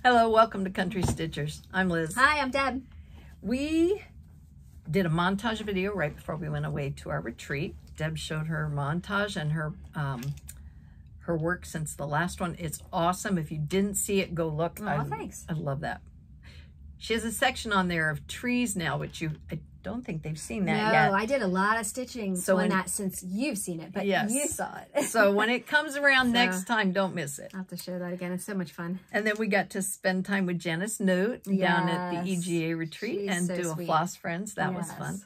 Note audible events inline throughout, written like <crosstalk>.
Hello, welcome to Country Stitchers. I'm Liz. Hi, I'm Deb. We did a montage video right before we went away to our retreat. Deb showed her montage and her um, her work since the last one. It's awesome. If you didn't see it, go look. Oh, I, thanks. I love that. She has a section on there of trees now, which you I don't think they've seen that no, yet. I did a lot of stitching So on when- that since you've seen it, but Yes. you saw it. so when it comes around <laughs> So- next time, don't miss it. I'll have to show that again. It's so much fun. And then we got to spend time with Janice Note down at the EGA retreat She's and so do a floss friends. That was fun.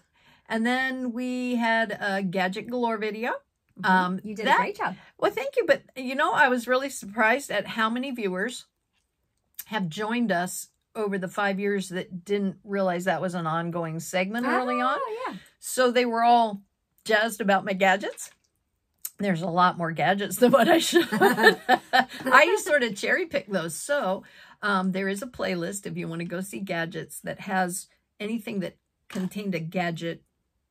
And then we had a gadget galore video. Mhm. Um, you did that- a great job. Well, thank you. But you know, I was really surprised at how many viewers have joined us over the five years that didn't realize that was an ongoing segment early on. Oh, yeah. So they were all jazzed about my gadgets. There's a lot more gadgets than what I should. <laughs> I sort of cherry pick those. So um, there is a playlist if you want to go see gadgets that has anything that contained a gadget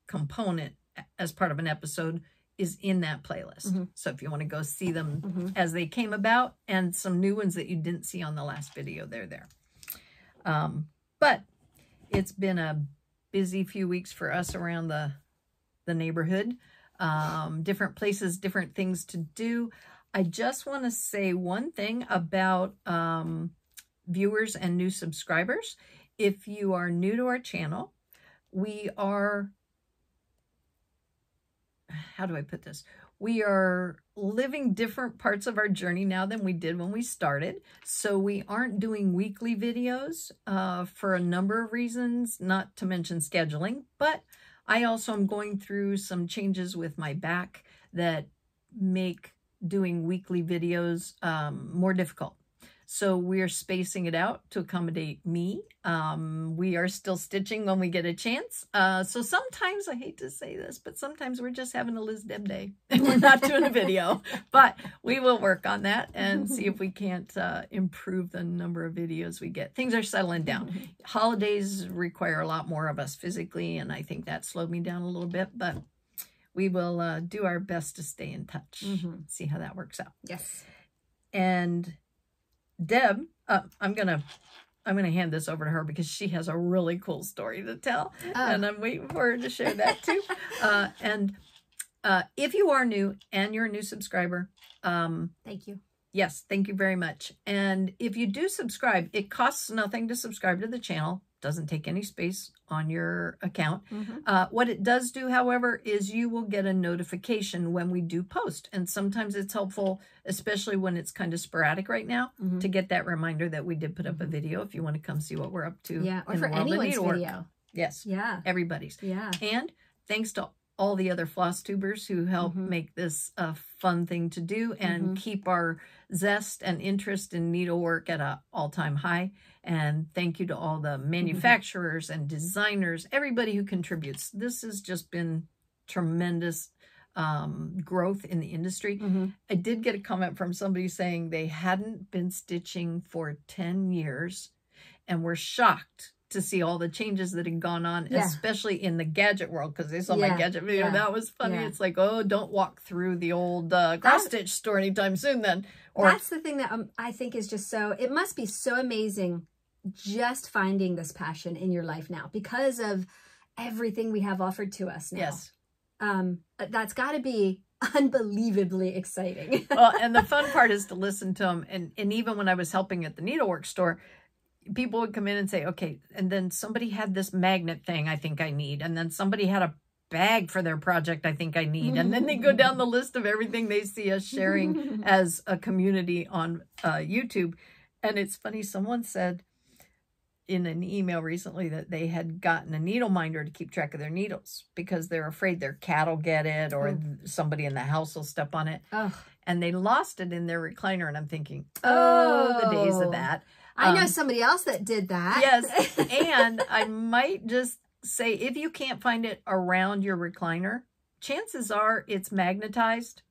component as part of an episode is in that playlist. Mhm. So if you want to go see them Mhm. as they came about and some new ones that you didn't see on the last video, they're there. Um, but it's been a busy few weeks for us around the the neighborhood. Um, different places, different things to do. I just want to say one thing about um, viewers and new subscribers. If you are new to our channel, we are, how do I put this? We are living different parts of our journey now than we did when we started. So we aren't doing weekly videos uh, for a number of reasons, not to mention scheduling, but I also am going through some changes with my back that make doing weekly videos um, more difficult. So we're spacing it out to accommodate me. Um, we are still stitching when we get a chance. Uh, so sometimes, I hate to say this, but sometimes we're just having a Liz Deb day and <laughs> we're not doing a video. <laughs> But we will work on that and <laughs> see if we can't uh, improve the number of videos we get. Things are settling down holidays require a lot more of us physically, and I think that slowed me down a little bit, but we will uh, do our best to stay in touch, Mhm. see how that works out. Yes. And Deb, uh, I'm gonna I'm gonna hand this over to her because she has a really cool story to tell, Oh. and I'm waiting for her to share that too. <laughs> uh, and uh, if you are new and you're a new subscriber, um, Thank you. Yes, thank you very much. And if you do subscribe, it costs nothing to subscribe to the channel. Doesn't take any space on your account. Mhm. Uh, what it does do, however, is you will get a notification when we do post. And sometimes it's helpful, especially when it's kind of sporadic right now, Mhm. to get that reminder that we did put up a video if you want to come see what we're up to. Yeah. Or for the world of anyone's video. Yes, Yeah. everybody's. Yeah. And thanks to all the other floss tubers who help Mhm. make this a fun thing to do and Mhm. keep our zest and interest in needlework at an all-time high. And thank you to all the manufacturers and designers, everybody who contributes. This has just been tremendous um, growth in the industry. Mhm. I did get a comment from somebody saying they hadn't been stitching for 10 years and were shocked to see all the changes that had gone on, Yeah. especially in the gadget world, because they saw Yeah, my gadget video. yeah, That was funny. It's like, oh, don't walk through the old uh, cross stitch store anytime soon then. Or That's the thing that um, I think is just so, it must be so amazing just finding this passion in your life now because of everything we have offered to us now. yes. Um, that's got to be <laughs> unbelievably exciting. well, and the <laughs> fun part is to listen to them. And, and even when I was helping at the needlework store, people would come in and say, okay, and then somebody had this magnet thing I think I need. And then somebody had a bag for their project I think I need. And then they go <laughs> down the list of everything they see us sharing <laughs> as a community on uh, YouTube. And it's funny, someone said in an email recently that they had gotten a needle minder to keep track of their needles because they're afraid their cat will get it or Oh. somebody in the house will step on it oh, and they lost it in their recliner. And I'm thinking, oh, the days Oh. of that. I know Um, somebody else that did that. Yes. <laughs> and I might just say if you can't find it around your recliner, chances are it's magnetized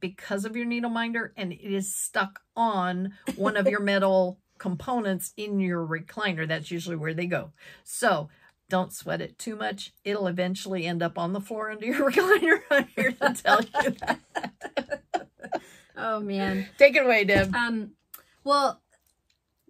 because of your needle minder and it is stuck on one of your <laughs> metal components in your recliner. That's usually where they go. So don't sweat it too much. It'll eventually end up on the floor under your <laughs> recliner. I'm here to tell you that. oh man. Take it away, Deb. Um, well,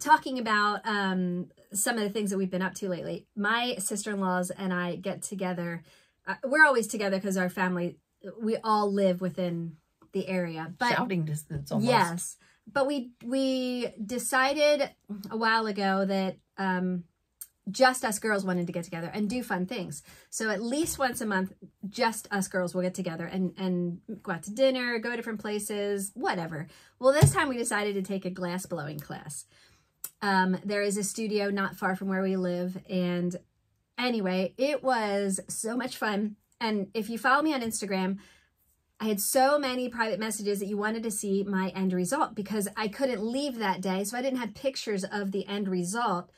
talking about um, some of the things that we've been up to lately. My sister-in-laws and I get together. Uh, we're always together because our family, we all live within the area. But Shouting distance almost. Yes. But we we decided a while ago that um, just us girls wanted to get together and do fun things. So at least once a month, just us girls will get together and, and go out to dinner, go different places, whatever. Well, this time we decided to take a glass blowing class. Um, there is a studio not far from where we live. And anyway, it was so much fun. And if you follow me on Instagram, I had so many private messages that you wanted to see my end result because I couldn't leave that day. So I didn't have pictures of the end result.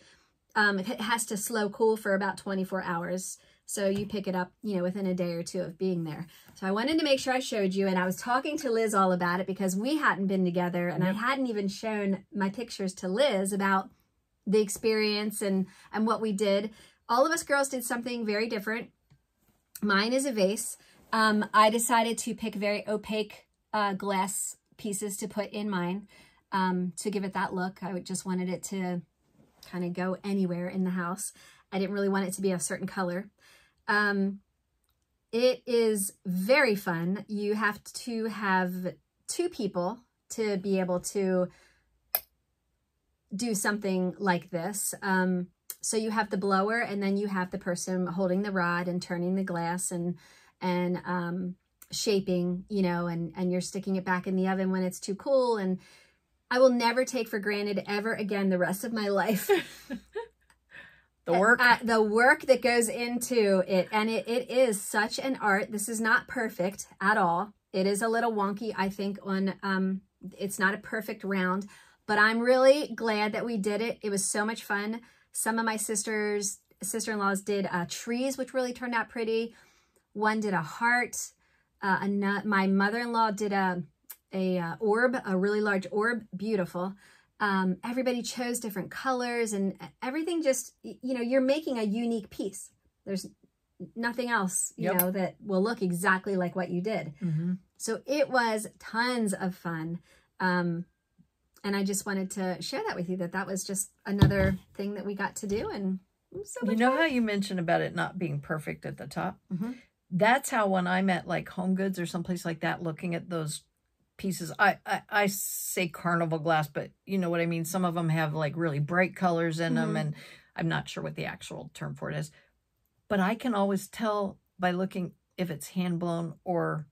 Um, it has to slow cool for about 24 hours. So you pick it up, you know, within a day or two of being there. So I wanted to make sure I showed you. And I was talking to Liz all about it because we hadn't been together and yep. I hadn't even shown my pictures to Liz about the experience and, and what we did. All of us girls did something very different. Mine is a vase. Um, I decided to pick very opaque uh, glass pieces to put in mine um, to give it that look. I just wanted it to kind of go anywhere in the house. I didn't really want it to be a certain color. Um, it is very fun. You have to have two people to be able to do something like this. Um, so you have the blower and then you have the person holding the rod and turning the glass and and um, shaping, you know, and, and you're sticking it back in the oven when it's too cool. And I will never take for granted ever again the rest of my life. <laughs> the work. Uh, the work that goes into it. And it, it is such an art. This is not perfect at all. It is a little wonky, I think, on, um, it's not a perfect round, but I'm really glad that we did it. It was so much fun. Some of my sisters, sister-in-laws did uh, trees, which really turned out pretty. One did a heart. Uh, a nut. My mother-in-law did a, a uh, orb, a really large orb. Beautiful. Um, everybody chose different colors and everything just, you know, you're making a unique piece. There's nothing else, you yep. know, that will look exactly like what you did. Mm -hmm. So it was tons of fun. Um, and I just wanted to share that with you, that that was just another thing that we got to do. And so you know fun. how you mentioned about it not being perfect at the top? Mm -hmm that's how when I'm at like Home Goods or someplace like that, looking at those pieces, I, I, I say carnival glass, but you know what I mean? Some of them have like really bright colors in mm -hmm. them, and I'm not sure what the actual term for it is. But I can always tell by looking if it's hand blown or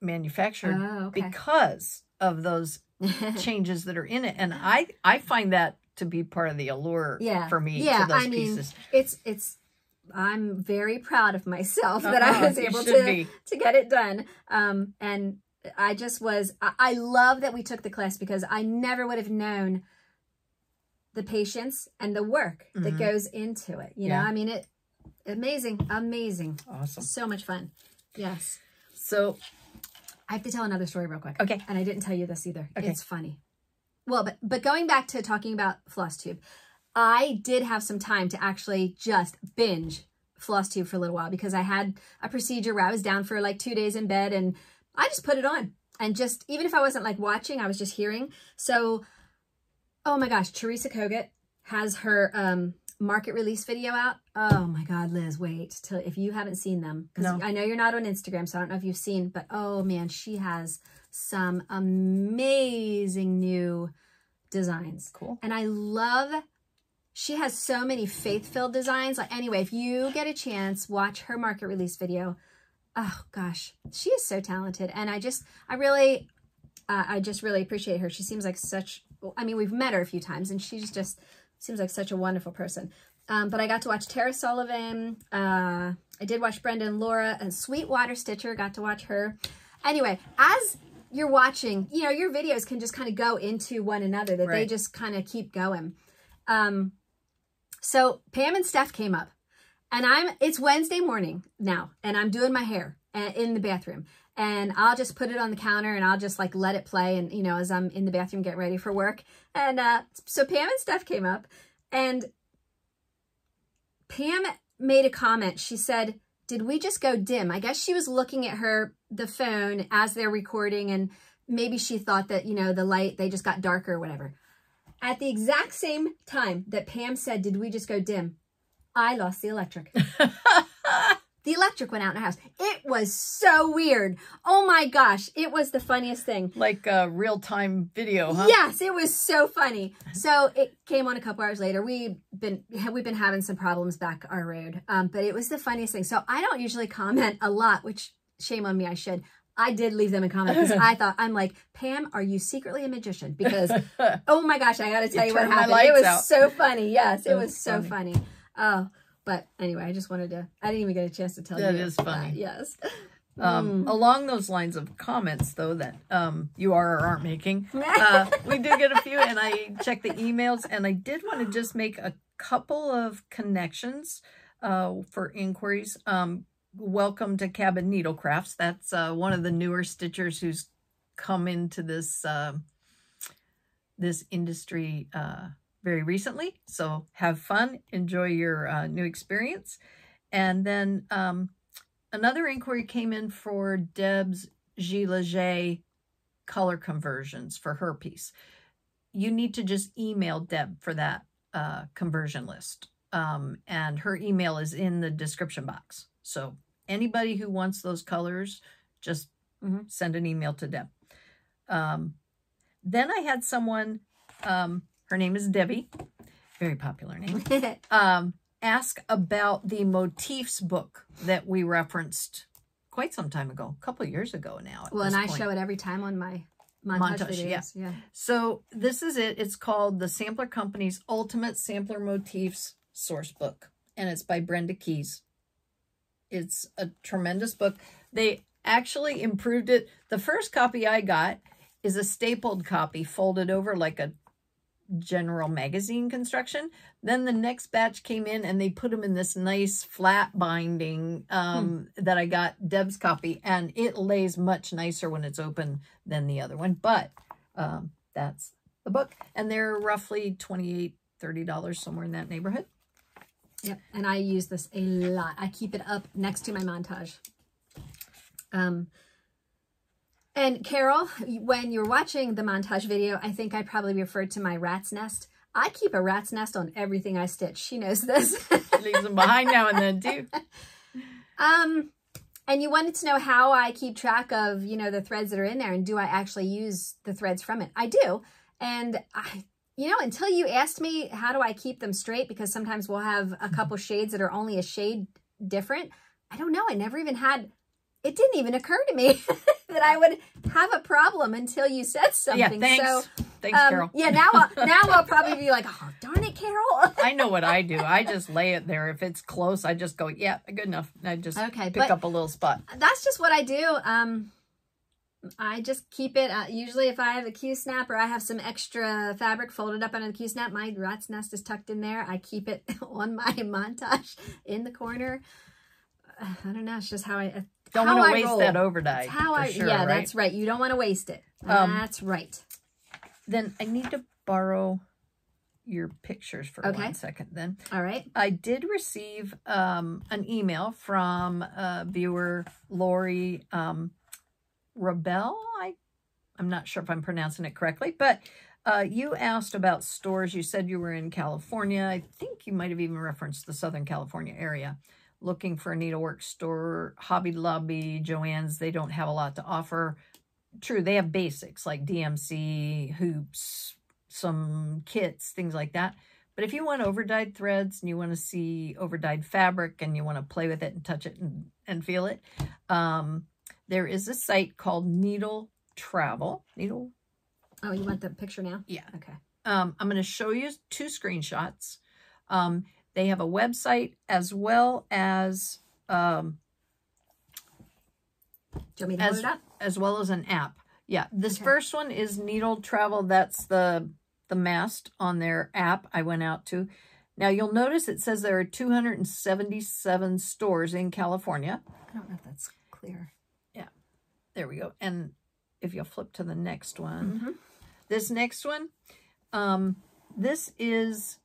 manufactured oh, okay. because of those <laughs> changes that are in it. And I, I find that to be part of the allure yeah. for me yeah, to those I pieces. Mean, it's it's I'm very proud of myself <laughs> that uh -huh, I uh-huh, was able to, to get it done. Um, and I just was, I, I love that we took the class because I never would have known the patience and the work mm -hmm. that mm-hmm. goes into it. You yeah. know, I mean, it, amazing, amazing. Awesome. So much fun. Yes. So I have to tell another story real quick. Okay. And I didn't tell you this either. Okay. It's funny. Well, but, but going back to talking about floss tube, I did have some time to actually just binge floss tube for a little while because I had a procedure where I was down for like two days in bed and I just put it on and just, even if I wasn't like watching, I was just hearing. So, oh my gosh, Teresa Kogut has her um, market release video out. Oh my God, Liz, wait till if you haven't seen them. Because no. I know you're not on Instagram, so I don't know if you've seen, but oh man, she has some amazing new designs. Cool. And I love she has so many faith-filled designs. Like anyway, if you get a chance, watch her market release video. Oh gosh, she is so talented. And I just, I really, uh, I just really appreciate her. She seems like such, I mean, we've met her a few times and she's just seems like such a wonderful person. Um, but I got to watch Tara Sullivan. Uh, I did watch Brenda and Laura and Sweetwater Stitcher. Got to watch her. Anyway, as you're watching, you know, your videos can just kind of go into one another, that right. they just kind of keep going. Um, so Pam and Steph came up and I'm, it's Wednesday morning now and I'm doing my hair uh, in the bathroom. And I'll just put it on the counter and I'll just like let it play and you know as I'm in the bathroom getting ready for work. And uh so Pam and Steph came up and Pam made a comment. She said did we just go dim? I guess she was looking at her the phone as they're recording and maybe she thought that you know the light they just got darker or whatever. At the exact same time that Pam said, Did we just go dim? I lost the electric. <laughs> the electric went out in our house. It was so weird. Oh my gosh. It was the funniest thing. like a real-time video, huh? Yes, it was so funny. So it came on a couple hours later. We've been we've been having some problems back our road, um, but it was the funniest thing. So I don't usually comment a lot, which shame on me, I should. I did leave them a comment because I <laughs> thought I'm like Pam, are you secretly a magician? Because <laughs> oh my gosh, I got to tell you, You what happened. It was out. so funny. Yes, it was was so funny. Oh, but anyway, I just wanted to. I didn't even get a chance to tell That you. is funny. yes. Um, Mm. Along those lines of comments, though, that um, you are or aren't making, <laughs> uh, we did get a few, and I checked the emails, and I did want to just make a couple of connections uh, for inquiries. Um, welcome to Cabin Needlecrafts. That's uh, one of the newer stitchers who's come into this uh, this industry uh, very recently. So have fun, enjoy your uh, new experience, and then. Um, another inquiry came in for Deb's Gilles color conversions for her piece. You need to just email Deb for that uh, conversion list. Um, and her email is in the description box. So anybody who wants those colors, just Mhm. send an email to Deb. Um, then I had someone, um, her name is Debbie, very popular name <laughs> um, ask about the motifs book that we referenced quite some time ago, a couple years ago now. at well, and I point. show it every time on my montage, Montage, videos. yeah. yeah. So this is it. It's called the Sampler Company's Ultimate Sampler Motifs Source Book, and it's by Brenda Keyes. It's a tremendous book. They actually improved it. The first copy I got is a stapled copy folded over like a general magazine construction. Then the next batch came in and they put them in this nice flat binding um, that I got Deb's copy, and it lays much nicer when it's open than the other one. But um, that's the book, and they're roughly 28 $30 somewhere in that neighborhood. Yep, and I use this a lot. I keep it up next to my montage. Um, and Carol, when you're watching the montage video, I think I probably referred to my rat's nest. I keep a rat's nest on everything I stitch. She knows this. Leaves them behind now and then too. <laughs> um, and you wanted to know how I keep track of, you know, the threads that are in there and do I actually use the threads from it? I do. And I, you know, until you asked me how do I keep them straight, because sometimes we'll have a couple shades that are only a shade different. I don't know. I never even had, it didn't even occur to me <laughs> that I would have a problem until you said something. Yeah, thanks. So, thanks, um, Carol. yeah, now, I'll, <laughs> now I'll probably be like, oh, darn it, Carol. <laughs> I know what I do. I just lay it there. If it's close, I just go, yeah, good enough. I just Okay, pick up a little spot. that's just what I do. Um, I just keep it. Uh, usually, if I have a Q snap or I have some extra fabric folded up under the Q snap, my rat's nest is tucked in there. I keep it on my montage in the corner. <sighs> I don't know. It's just how I Don't want to waste roll. that overdyed. It's how I sure, yeah, right? that's right. You don't want to waste it. Um, that's right. Then I need to borrow your pictures for Okay. one second then. All right. I did receive um, an email from uh, viewer Lori um, Rebel. I, I'm not sure if I'm pronouncing it correctly, but uh, you asked about stores. You said you were in California. I think you might have even referenced the Southern California area. Looking for a needlework store, Hobby Lobby, Joann's, they don't have a lot to offer. True, they have basics like DMC, hoops, some kits, things like that. But if you want overdyed threads and you want to see overdyed fabric and you want to play with it and touch it and, and feel it, um, there is a site called Needle Travel. Needle, Oh, you want the picture now? yeah. Okay. Um, I'm going to show you two screenshots. Um, they have a website as well as um, Do you want me to As- as well as an app. Yeah, this Okay. first one is Needle Travel. That's the the mast on their app I went out to. Now you'll notice it says there are 277 stores in California. I don't know if that's clear. Yeah, there we go. And if you'll flip to the next one, Mhm. this next one, um, this is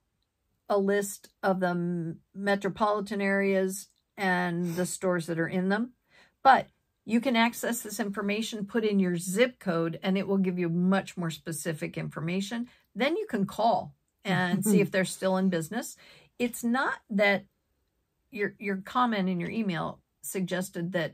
a list of the metropolitan areas and the stores that are in them. But you can access this information, put in your zip code, and it will give you much more specific information. then you can call and see if <laughs> they're still in business. It's not that your your comment in your email suggested that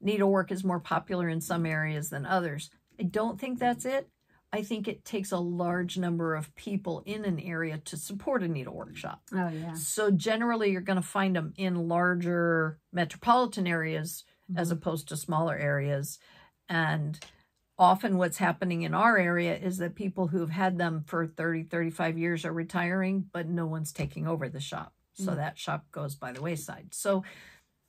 needlework is more popular in some areas than others. I don't think that's it. I think it takes a large number of people in an area to support a needle workshop. Oh yeah. So generally you're going to find them in larger metropolitan areas as Mhm. opposed to smaller areas. And often what's happening in our area is that people who've had them for 30, 35 years are retiring, but no one's taking over the shop. So Mm. that shop goes by the wayside. So,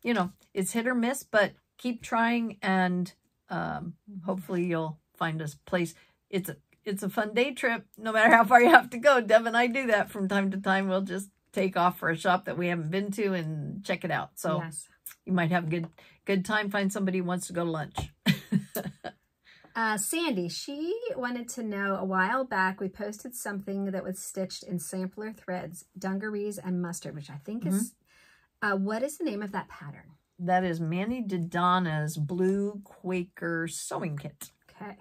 you know, it's hit or miss, but keep trying and um, hopefully you'll find a place. It's a, it's a fun day trip, no matter how far you have to go. Deb and I do that from time to time. We'll just take off for a shop that we haven't been to and check it out. So yes. you might have a good good time. Find somebody who wants to go to lunch. <laughs> Uh, Sandy, she wanted to know a while back we posted something that was stitched in sampler threads, dungarees and mustard, which I think is. Mm-hmm. Uh, what is the name of that pattern? that is Mani di Donna's Blue Quaker Sewing Kit. Okay.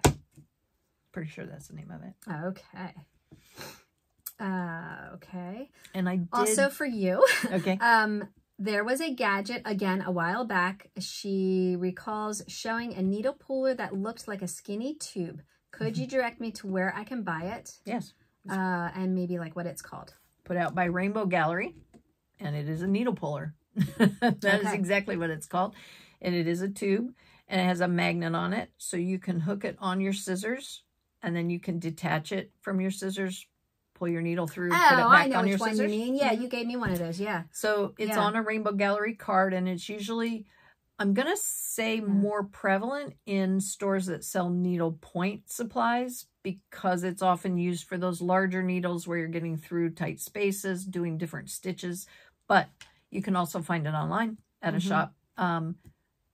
Pretty sure that's the name of it. Okay. Uh, okay. And I did. Also for you, <laughs> okay. um, there was a gadget again a while back. She recalls showing a needle puller that looked like a skinny tube. Could Mm-hmm. you direct me to where I can buy it? Yes. Uh, and maybe like what it's called. Put out by Rainbow Gallery, and it is a needle puller. <laughs> That is Okay. exactly what it's called. And it is a tube, and it has a magnet on it, so you can hook it on your scissors, and then you can detach it from your scissors, pull your needle through, Oh, put it back I know on which your one scissors. you mean. Yeah, Mhm. you gave me one of those. Yeah. So it's Yeah. on a Rainbow Gallery card, and it's usually, I'm going to say, more prevalent in stores that sell needle point supplies because it's often used for those larger needles where you're getting through tight spaces, doing different stitches. But you can also find it online at a Mhm. shop. Um,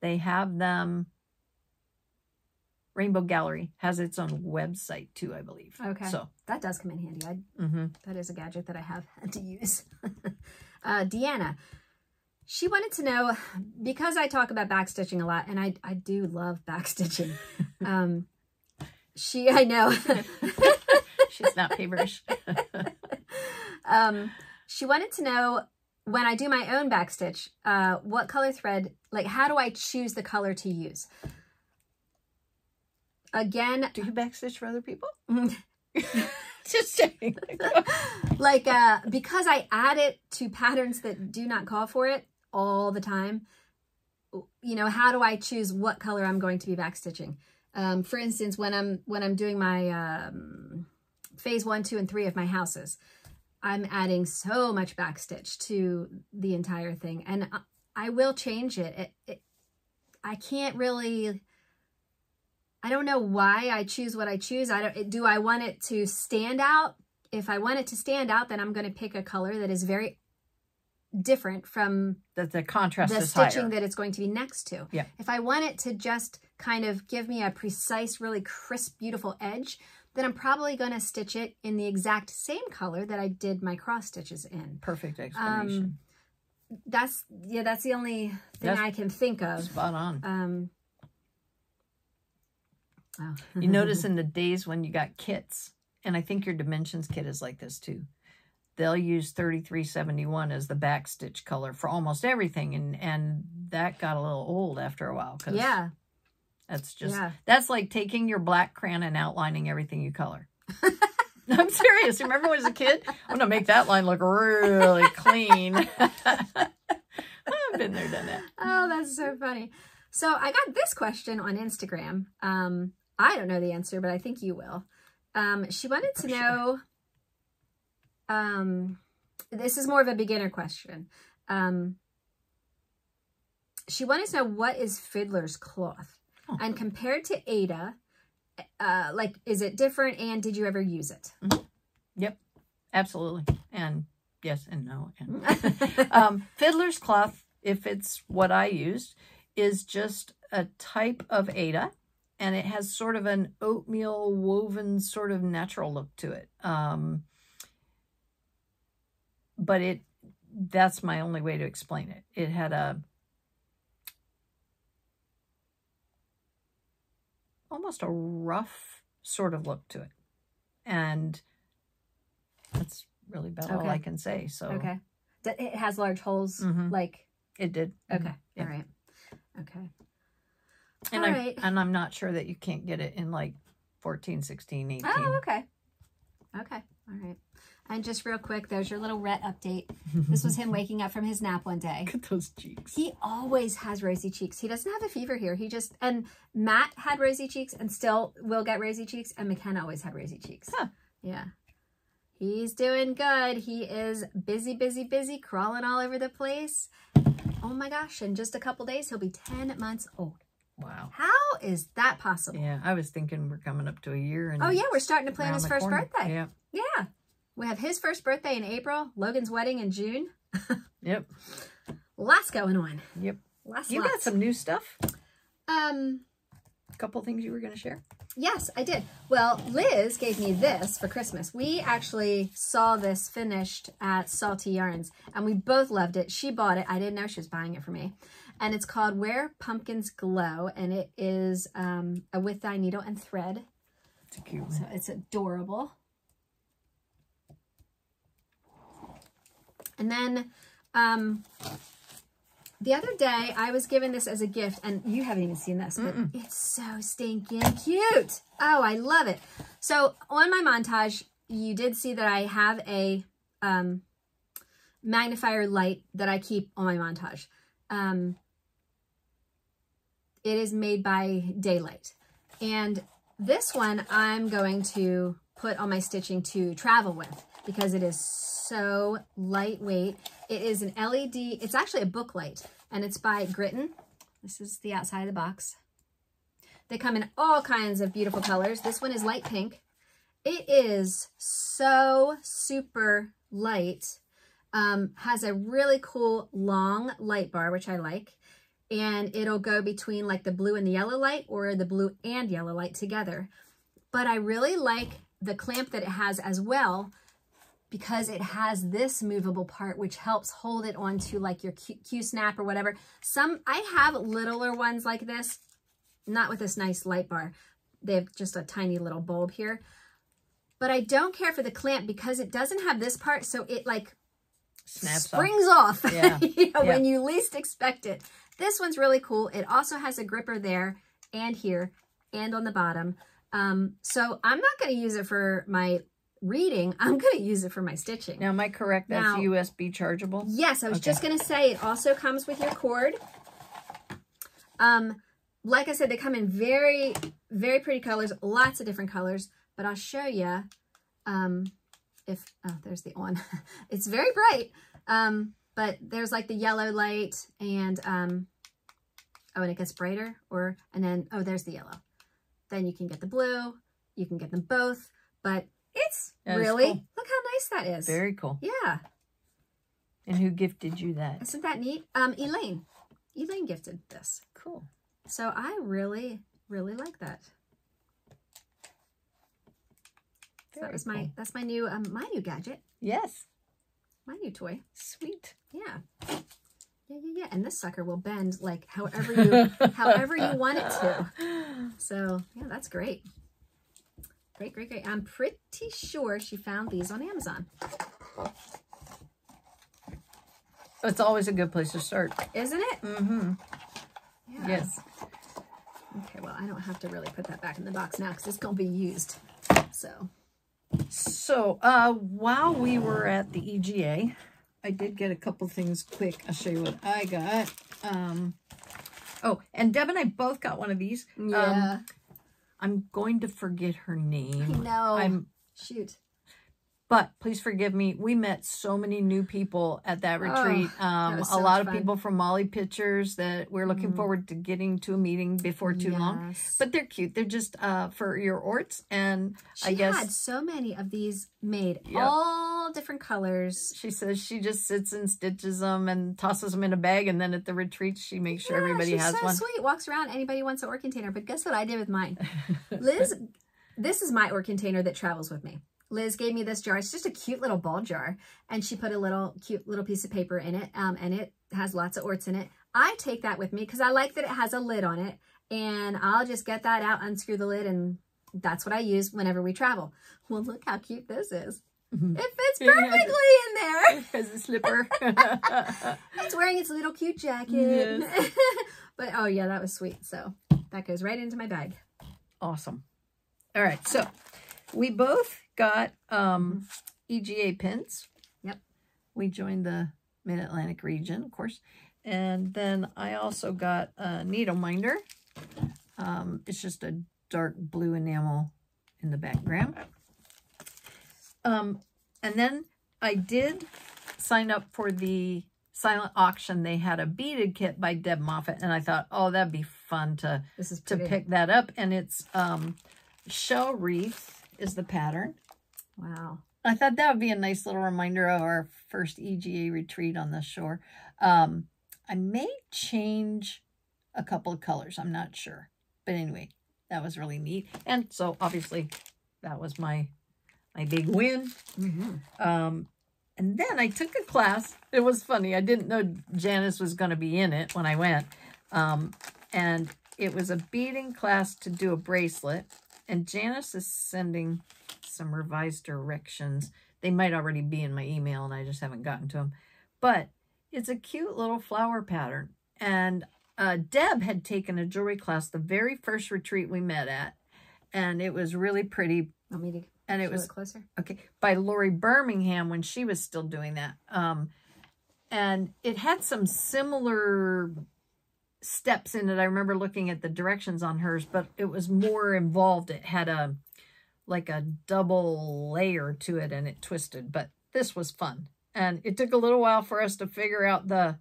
they have them. Rainbow Gallery has its own website too, I believe. Okay. So, That does come in handy. I, mhm. that is a gadget that I have <laughs> had to use. <laughs> uh, Deanna, she wanted to know because I talk about backstitching a lot, and I I do love backstitching. <laughs> um, she, I know. she's not feverish. um, she wanted to know when I do my own backstitch, uh, what color thread, like how do I choose the color to use? Again, Do you backstitch for other people? <laughs> Just <laughs> like uh because I add it to patterns that do not call for it all the time. You know, how do I choose what color I'm going to be backstitching? Um, for instance, when I'm when I'm doing my um, phase one, two, and three of my houses, I'm adding so much backstitch to the entire thing, and I, I will change it. It, it. I can't really. I don't know why I choose what I choose. I don't. Do I want it to stand out? If I want it to stand out, then I'm going to pick a color that is very different from that the contrast the stitching higher. that it's going to be next to. Yeah. If I want it to just kind of give me a precise, really crisp, beautiful edge, then I'm probably going to stitch it in the exact same color that I did my cross stitches in. Perfect Um, explanation. That's yeah, that's the only thing That's- I can think of. Spot on. Um oh. You notice in the days when you got kits, and I think your dimensions kit is like this too. They'll use 3371 as the back stitch color for almost everything, and and that got a little old after a while because yeah. that's just Yeah. that's like taking your black crayon and outlining everything you color. <laughs> I'm serious. Remember when I was a kid? I'm gonna make that line look really clean. <laughs> I've been there, done that. Oh, that's so funny. So I got this question on Instagram. Um, I don't know the answer, but I think you will. Um, she wanted to sure. know. Um, this is more of a beginner question. Um, she wanted to know what is fiddler's cloth, Oh. and compared to Aida, uh, like is it different? And did you ever use it? Yep, absolutely. And yes and no. And <laughs> <laughs> um, fiddler's cloth, if it's what I used, is just a type of Aida, and it has sort of an oatmeal woven sort of natural look to it. Um, but it that's my only way to explain it. It had a almost a rough sort of look to it. And That's really about all I can say. So Okay. It has large holes, Mhm. like, it did. okay. Yeah. All right. Okay. And All I'm right. and I'm not sure that you can't get it in like 14, 16, 18. Oh, okay. Okay. All right. And just real quick, there's your little Rhett update. <laughs> This was him waking up from his nap one day. Look at those cheeks. He always has rosy cheeks. He doesn't have a fever here. He just and Matt had rosy cheeks and still will get rosy cheeks, and McKenna always had rosy cheeks. Huh. Yeah. He's doing good. He is busy, busy, busy, crawling all over the place. Oh my gosh, in just a couple days he'll be 10 months old. Wow. How is that possible? Yeah, I was thinking we're coming up to a year and Oh yeah, we're starting to plan his first corner. birthday. Yeah. Yeah. We have his first birthday in April, Logan's wedding in June. <laughs> Yep. Lots going on. Yep. Lots, You lots. got some new stuff? Um, A couple things you were going to share? yes, I did. Well, Liz gave me this for Christmas. We actually saw this finished at Salty Yarns, and we both loved it. She bought it. I didn't know she was buying it for me. And it's called Where Pumpkins Glow, and it is um, a with thy needle and thread. It's a cute one. So it's adorable. And then um, the other day, I was given this as a gift, and you haven't even seen this, but it's so stinking cute. Oh, I love it. So on my montage, you did see that I have a um, magnifier light that I keep on my montage. Um, it is made by Daylight. And this one I'm going to put on my stitching to travel with because it is so lightweight. It is an LED, it's actually a book light and it's by Gritton. This is the outside of the box. They come in all kinds of beautiful colors. This one is light pink. It is so super light. Um, has a really cool long light bar, which I like and it'll go between like the blue and the yellow light or the blue and yellow light together. But I really like the clamp that it has as well because it has this movable part which helps hold it onto like your Q, Q snap or whatever. Some I have littler ones like this, not with this nice light bar. They have just a tiny little bulb here. But I don't care for the clamp because it doesn't have this part so it like Snaps off. springs off, <laughs> Yeah. you know, Yeah. when you least expect it. This one's really cool. It also has a gripper there and here and on the bottom. Um, so I'm not going to use it for my reading. <laughs> I'm going to use it for my stitching. Now, am I correct? That's Now- USB chargeable? Yes, I was Okay. just going to say it also comes with your cord. Um, like I said, they come in very, very pretty colors, lots of different colors, but I'll show you um, if, oh, there's the on. <laughs> it's very bright, um, but there's like the yellow light and, um, oh, and it gets brighter or, and then, oh, there's the yellow. Then you can get the blue, you can get them both, but it's That really, cool. look how nice that is. Very cool. yeah. And who gifted you that? Isn't that neat? Um, Elaine. Elaine gifted this. Cool. So I really, really like that. So that was my, cool. that's my new, um, my new gadget, Yes. My new toy. Sweet. Yeah. Yeah, yeah, yeah. And this sucker will bend like however you, <laughs> however you want it to. So yeah, that's great. Great, great, great. I'm pretty sure she found these on Amazon. It's always a good place to start. Isn't it? Mm-hmm. Yeah. Yes. Okay, well, I don't have to really put that back in the box now because it's going to be used. So, So, uh, while we were at the EGA, I did get a couple things quick. I'll show you what I got. Um, oh, and Deb and I both got one of these. Um, I'm going to forget her name. No. I'm, Shoot. But please forgive me. We met so many new people at that retreat. um, was a so lot of people from Molly Pitchers that we're looking Mhm. forward to getting to a meeting before too long. But they're cute. They're just uh, for your orts, and she I guess She had so many of these made, Yep. all different colors. She says she just sits and stitches them and tosses them in a bag, and then at the retreat she makes sure Yeah, everybody she's has so one. sweet. Walks around. Anybody wants an ore container. But guess what I did with mine? <laughs> Liz, this is my ore container that travels with me. Liz gave me this jar. It's just a cute little ball jar. And she put a little cute little piece of paper in it. Um, and it has lots of orts in it. I take that with me because I like that it has a lid on it. And I'll just get that out, unscrew the lid, and that's what I use whenever we travel. Well, look how cute this is. Mhm. It fits <laughs> perfectly in there. <laughs> It has a slipper. <laughs> It's wearing its little cute jacket. Yes. but oh yeah, that was sweet. So that goes right into my bag. awesome. All right, so we both got um, EGA pins. Yep. We joined the Mid-Atlantic region, of course. And then I also got a needle minder. Um, it's just a dark blue enamel in the background. Um, and then I did sign up for the silent auction. They had a beaded kit by Deb Moffat, and I thought, oh, that'd be fun to This is to pick that up. And it's um, shell wreath is the pattern. Wow. I thought that would be a nice little reminder of our first EGA retreat on the shore. Um, I may change a couple of colors. I'm not sure. But anyway, that was really neat. And so obviously that was my my big win. Mm-hmm. Um, and then I took a class. It was funny. I didn't know Janice was going to be in it when I went. Um, and it was a beading class to do a bracelet. And Janice is sending some revised directions. They might already be in my email and I just haven't gotten to them. But it's a cute little flower pattern. And uh, Deb had taken a jewelry class the very first retreat we met at. And it was really pretty. Want me to And it was it closer? okay by lori birmingham when she was still doing that um and it had some similar steps in it i remember looking at the directions on hers but it was more involved it had a like a double layer to it and it twisted but this was fun. And it took a little while for us to figure out the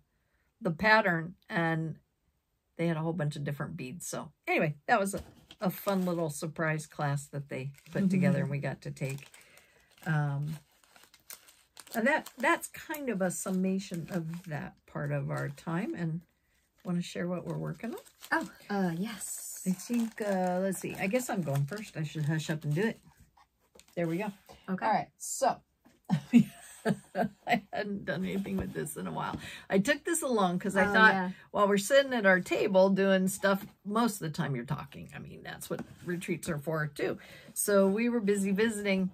the pattern and they had a whole bunch of different beads. So anyway that was a, a fun little surprise class that they put together and we got to take. Um, and that that's kind of a summation of that part of our time. And want to share what we're working on? Oh, uh, yes. I think uh let's see. I guess i'm going first. I should hush up and do it. There we go. Okay. all right. So <laughs> i hadn't done anything with this in a while. I took this along because i Oh, thought yeah. while we're sitting at our table doing stuff most of the time you're talking. I mean that's what retreats are for too. So we were busy visiting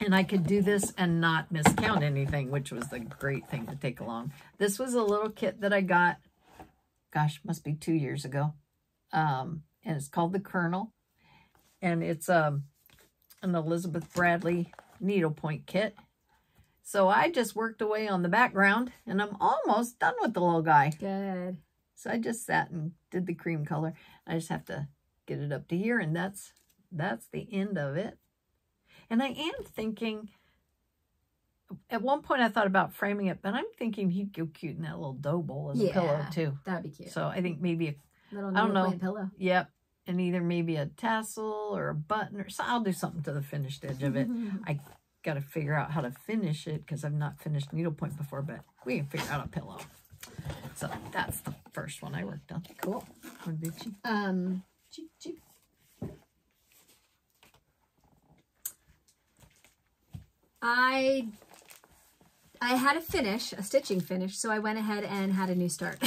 and i could do this and not miscount anything which was the great thing to take along. This was a little kit that i got gosh must be two years ago um and it's called the colonel and it's um an elizabeth bradley needlepoint kit so i just worked away on the background and i'm almost done with the little guy Good. so I just sat and did the cream color. I just have to get it up to here and that's that's the end of it. And I am thinking at one point I thought about framing it, but I'm thinking he'd go cute in that little dough bowl as a pillow too. That'd be cute. So I think maybe a I don't know. pillow. yep. And either maybe a tassel or a button or so I'll do something to the finished edge of it. <laughs> I got to figure out how to finish it because I've not finished needlepoint before, but we can figure out a pillow. So that's the first one I worked on. cool. What did you? Um, Cheep, cheep. I I had a finish, a stitching finish, so I went ahead and had a new start.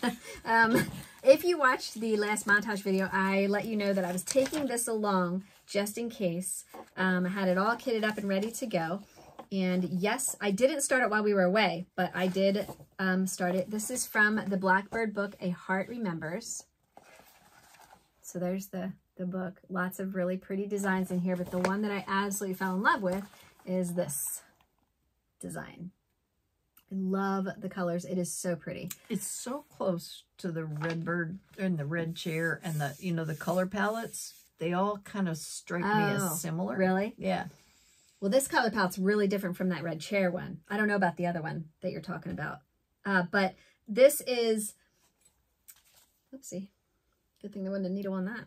<laughs> um, if you watched the last montage video, I let you know that I was taking this along just in case. Um, I had it all kitted up and ready to go. And yes, I didn't start it while we were away, but I did um, start it. This is from the Blackbird book, A Heart Remembers. So there's the, the book. Lots of really pretty designs in here, but the one that I absolutely fell in love with is this design. I love the colors. It is so pretty. It's so close to the red bird and the red chair and the, you know, the color palettes. They all kind of strike me Oh, as similar. Really? Yeah. Well, this color palette's really different from that red chair one. I don't know about the other one that you're talking about. Uh, but this is, oopsie, good thing there wasn't a needle on that.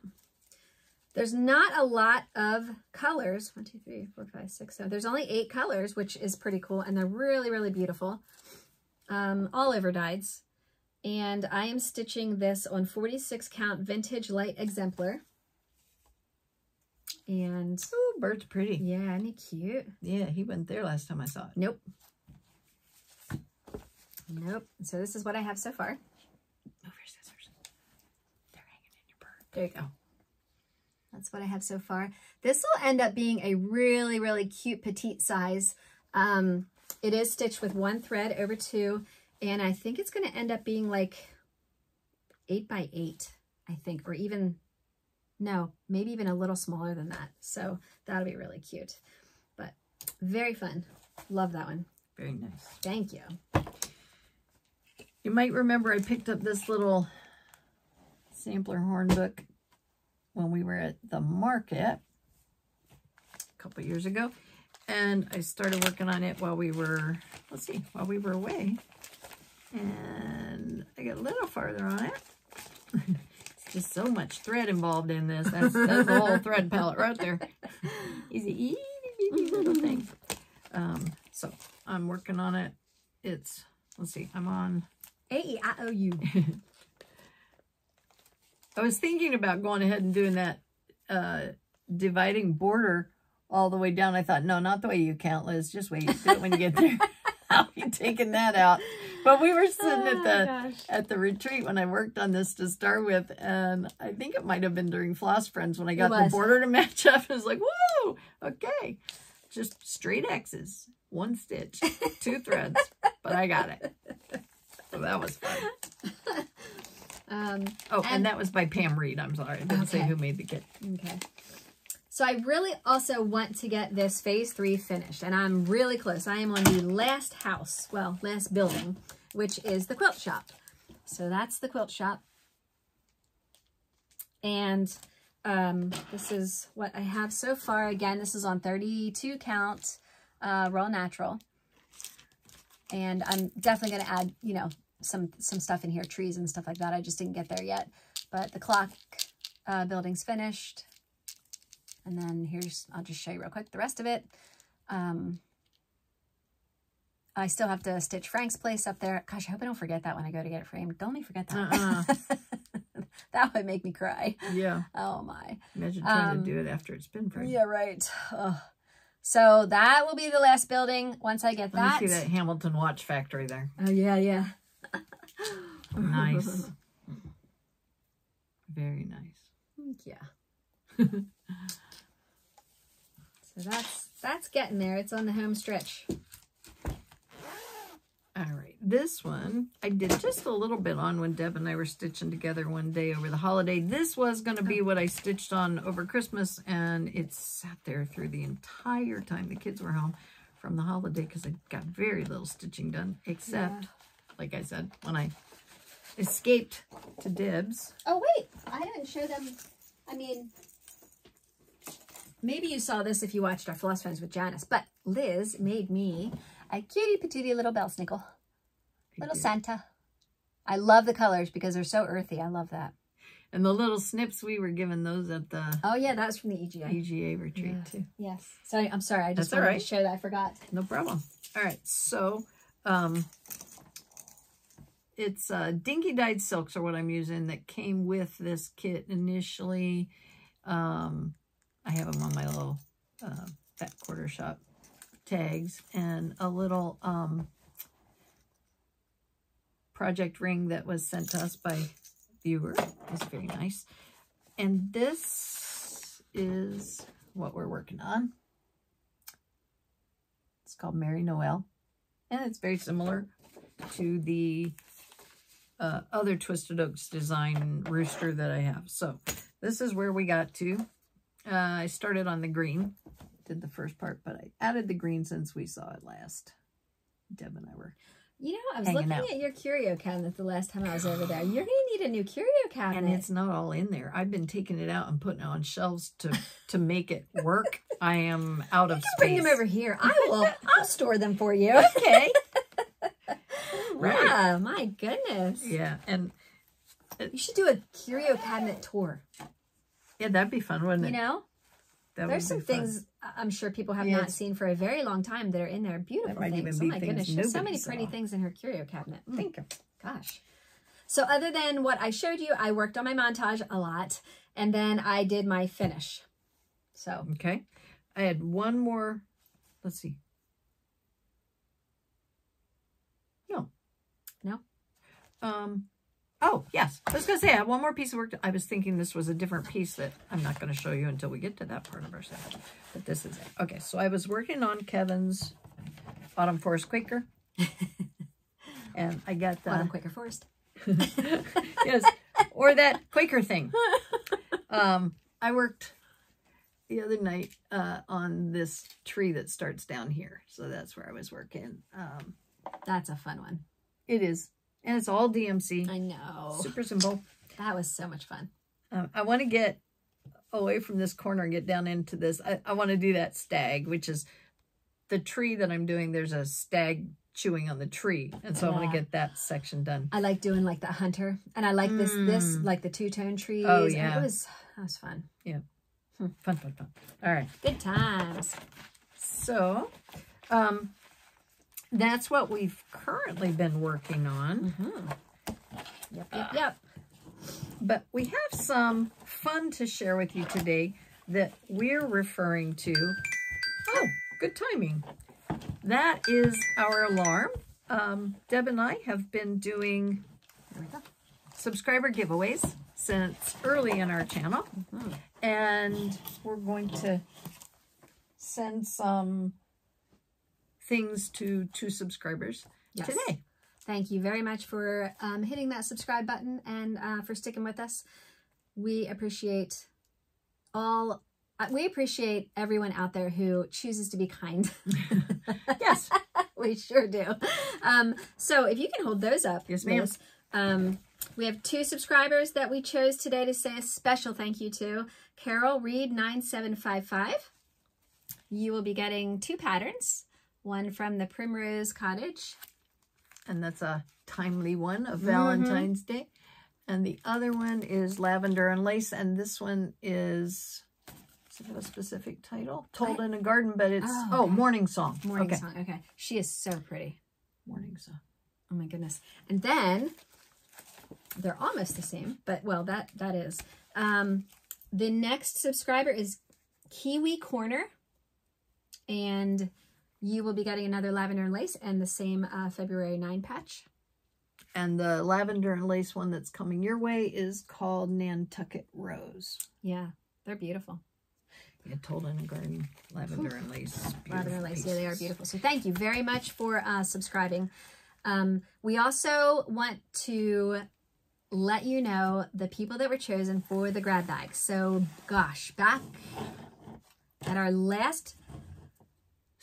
There's not a lot of colors. One, two, three, four, five, six, seven. There's only eight colors, which is pretty cool. And they're really, really beautiful. Um, all over dyes. And I am stitching this on 46 count vintage light exemplar. And Ooh, bird's pretty. yeah, isn't he cute? Yeah, he went there last time I saw it. Nope. Nope. So this is what I have so far. Move your scissors. They're hanging in your bird. There you go. That's what I have so far. This will end up being a really, really cute petite size. Um, it is stitched with one thread over two, and I think it's going to end up being like eight by eight, I think, or even, no, maybe even a little smaller than that. So that'll be really cute, but very fun. Love that one. Very nice. Thank you. You might remember I picked up this little sampler horn book when we were at the market a couple years ago. And I started working on it while we were, let's see, while we were away. And I got a little farther on it. <laughs> it's just so much thread involved in this. That's, that's the whole thread palette right there. <laughs> Easy, little thing. Um, so I'm working on it. It's, let's see, I'm on A-E-I-O-U. <laughs> I was thinking about going ahead and doing that uh, dividing border all the way down. I thought, no, not the way you count, Liz. Just wait. Do it when you get there. <laughs> I'll be taking that out. But we were sitting at the gosh. at the retreat when I worked on this to start with, and I think it might have been during Floss Friends when I got the border to <laughs> match up. I was like, whoa, okay, just straight X's, one stitch, two threads, but I got it. So that was fun. <laughs> Um, Oh, and, And- that was by Pam Reed. I'm sorry, I didn't say who made the kit. Okay. So I really also want to get this phase three finished and I'm really close. I am on the last house, well, last building, which is the quilt shop. So that's the quilt shop. And um, this is what I have so far. Again, this is on 32 count uh, raw natural. And I'm definitely going to add, you know, some, some stuff in here, trees and stuff like that. I just didn't get there yet. But the clock uh, building's finished. And then here's, I'll just show you real quick the rest of it. Um, I still have to stitch Frank's place up there. Gosh, I hope I don't forget that when I go to get it framed. Don't let me forget that. Uh-uh. <laughs> that would make me cry. Yeah. Oh my. Imagine trying Um, to do it after it's been framed. Yeah, right. So that will be the last building once I get Let that. me see that Hamilton watch factory there. Oh yeah, yeah. Nice. <laughs> Very nice. Yeah. <laughs> so that's that's getting there. It's on the home stretch. All right. This one, I did just a little bit on when Deb and I were stitching together one day over the holiday. This was going to be what I stitched on over Christmas, and it sat there through the entire time the kids were home from the holiday because I got very little stitching done, except, Yeah. like I said, when I escaped to Dibs. Oh wait, I didn't show them. I mean, maybe you saw this if you watched our Floss Friends with Janice, but Liz made me a cutie patootie little Belsnickel, little did. Santa. I love the colors because they're so earthy. I love that. And the little snips, we were given those at the Oh yeah, that's from the EGA. EGA retreat, Yeah. too. Yes. Sorry, I'm sorry. I just That's wanted right. to show that. I forgot. No problem. All right, so um, it's uh, Dinky-Dyes Silks are what I'm using that came with this kit initially. Um, I have them on my little uh, fat quarter shop tags and a little um, project ring that was sent to us by viewer. It was very nice. And this is what we're working on. It's called Mary Noel. And it's very similar to the uh, other Twisted Oaks design rooster that I have. So this is where we got to. Uh, I started on the green, did the first part, but I added the green since we saw it last. Deb and I were. You know, I was looking out. at your curio cabinet the last time I was over there. You're gonna need a new curio cabinet. And it's not all in there. I've been taking it out and putting it on shelves to, to make it work. I am out of space. Bring them over here. I will. I'll store them for you. <laughs> Okay. Right. Yeah, my goodness. Yeah, and You should do a curio cabinet tour. yeah, that'd be fun, wouldn't it? You know, That there's some would be fun. things I'm sure people have Yeah, not seen for a very long time that are in there. Beautiful might even things. be oh my goodness, she has so many pretty things in her curio cabinet. Mm, Think of Gosh. So other than what I showed you, I worked on my montage a lot, and then I did my finish. So Okay. I had one more. Let's see. No. No? Um, Oh, yes. I was going to say, I have one more piece of work. I was thinking this was a different piece that I'm not going to show you until we get to that part of our set. But this is it. Okay, so I was working on Kevin's Autumn Forest Quaker. <laughs> and I got the... Autumn Quaker Forest. <laughs> yes, or that Quaker thing. <laughs> Um, I worked the other night uh, on this tree that starts down here. So that's where I was working. Um, That's a fun one. it is. And it's all DMC. I know. Super simple. That was so much fun. Um, I want to get away from this corner and get down into this. I, I want to do that stag, which is the tree that I'm doing. There's a stag chewing on the tree. And so I want to get that section done. I like doing like the hunter, and I like this this Mm. like the two tone trees. Oh, yeah. it was that was fun. Yeah. Fun, fun, fun. All right. Good times. So, um, that's what we've currently been working on. Yep, yep, yep. But we have some fun to share with you today that we're referring to. Oh, good timing. That is our alarm. Um, Deb and I have been doing There we go. subscriber giveaways since early in our channel. And we're going to send some things to two subscribers Yes. today. Thank you very much for um, hitting that subscribe button and uh, for sticking with us. We appreciate all. Uh, we appreciate everyone out there who chooses to be kind. <laughs> Yes. <laughs> we sure do. Um, so if you can hold those up, Yes, ma'am. Um, we have two subscribers that we chose today to say a special thank you to. Carol Reed nine seven five five. You will be getting two patterns. One from the Primrose Cottage. and that's a timely one of Valentine's Day. And the other one is Lavender and Lace, and this one is, does it have a specific title? Told in a Garden, but it's, Oh, oh. Morning Song. Morning okay. song. Okay. She is so pretty. Morning Song. Oh my goodness. And then they're almost the same, but well, that that is. Um, the next subscriber is Kiwi Corner, and you will be getting another lavender and lace and the same uh, February 9 patch. And the Lavender and Lace one that's coming your way is called Nantucket Rose. Yeah, they're beautiful. Yeah, Told in a Garden, Lavender and Lace. Lavender and lace. Yeah, they are beautiful. So thank you very much for uh, subscribing. Um, we also want to let you know the people that were chosen for the grad bag. So, gosh, back at our last,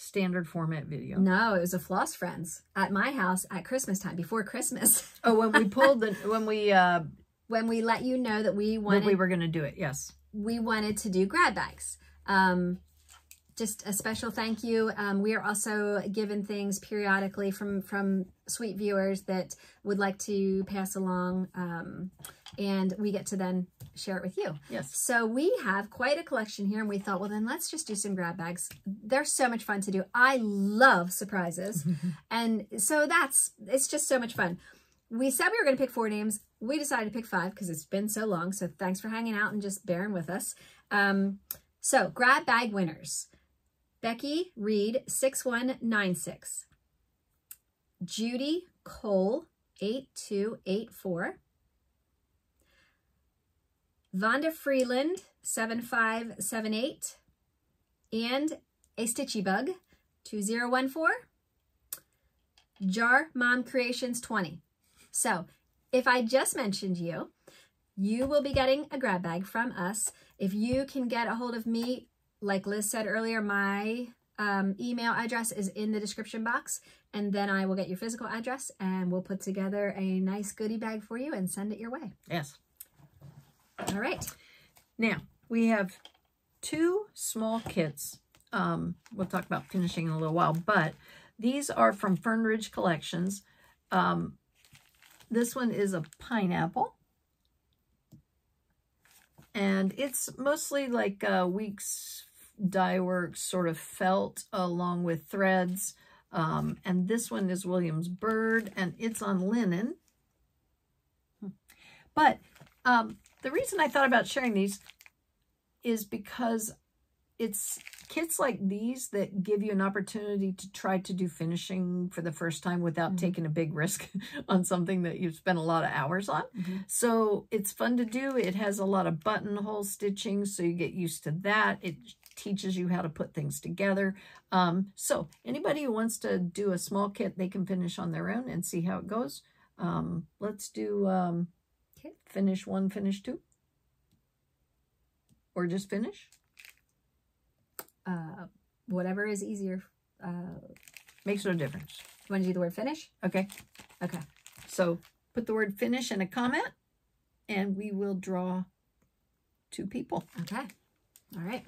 Standard format video. no, it was a Floss Friends at my house at Christmas time, before Christmas, <laughs> Oh, when we pulled the, when we, uh, when we let you know that we when wanted we were going to do it, yes. we wanted to do grad bags. Um, just a special thank you. Um, we are also given things periodically from from sweet viewers that would like to pass along, um, and we get to then share it with you. Yes. So we have quite a collection here, and we thought, well, then let's just do some grab bags. They're so much fun to do. I love surprises, <laughs> and so that's it's just so much fun. We said we were going to pick four names. We decided to pick five because it's been so long. So thanks for hanging out and just bearing with us. Um, so grab bag winners: Becky Reed six one nine six, Judy Cole eight two eight four. Vonda Freeland, 7578, and a Stitchy Bug, 2014, Jar Mom Creations 20. So, if I just mentioned you, you will be getting a grab bag from us. If you can get a hold of me, like Liz said earlier, my um, email address is in the description box, and then I will get your physical address and we'll put together a nice goodie bag for you and send it your way. Yes. All right. Now, we have two small kits. Um, we'll talk about finishing in a little while, but these are from Fern Ridge Collections. Um, this one is a pineapple. And it's mostly like uh, Weeks dye work, sort of felt along with threads. Um, and this one is Williams Bird, and it's on linen. But um, the reason I thought about sharing these is because it's kits like these that give you an opportunity to try to do finishing for the first time without Mhm. taking a big <laughs> risk on something that you've spent a lot of hours on. Mhm. So it's fun to do. It has a lot of buttonhole stitching, so you get used to that. It teaches you how to put things together. Um, so anybody who wants to do a small kit, they can finish on their own and see how it goes. Um, let's do um. Finish one, finish two. Or just finish. Uh, whatever is easier. Uh, Makes no difference. you want to do the word finish? Okay. Okay. So put the word finish in a comment and we will draw two people. Okay. All right.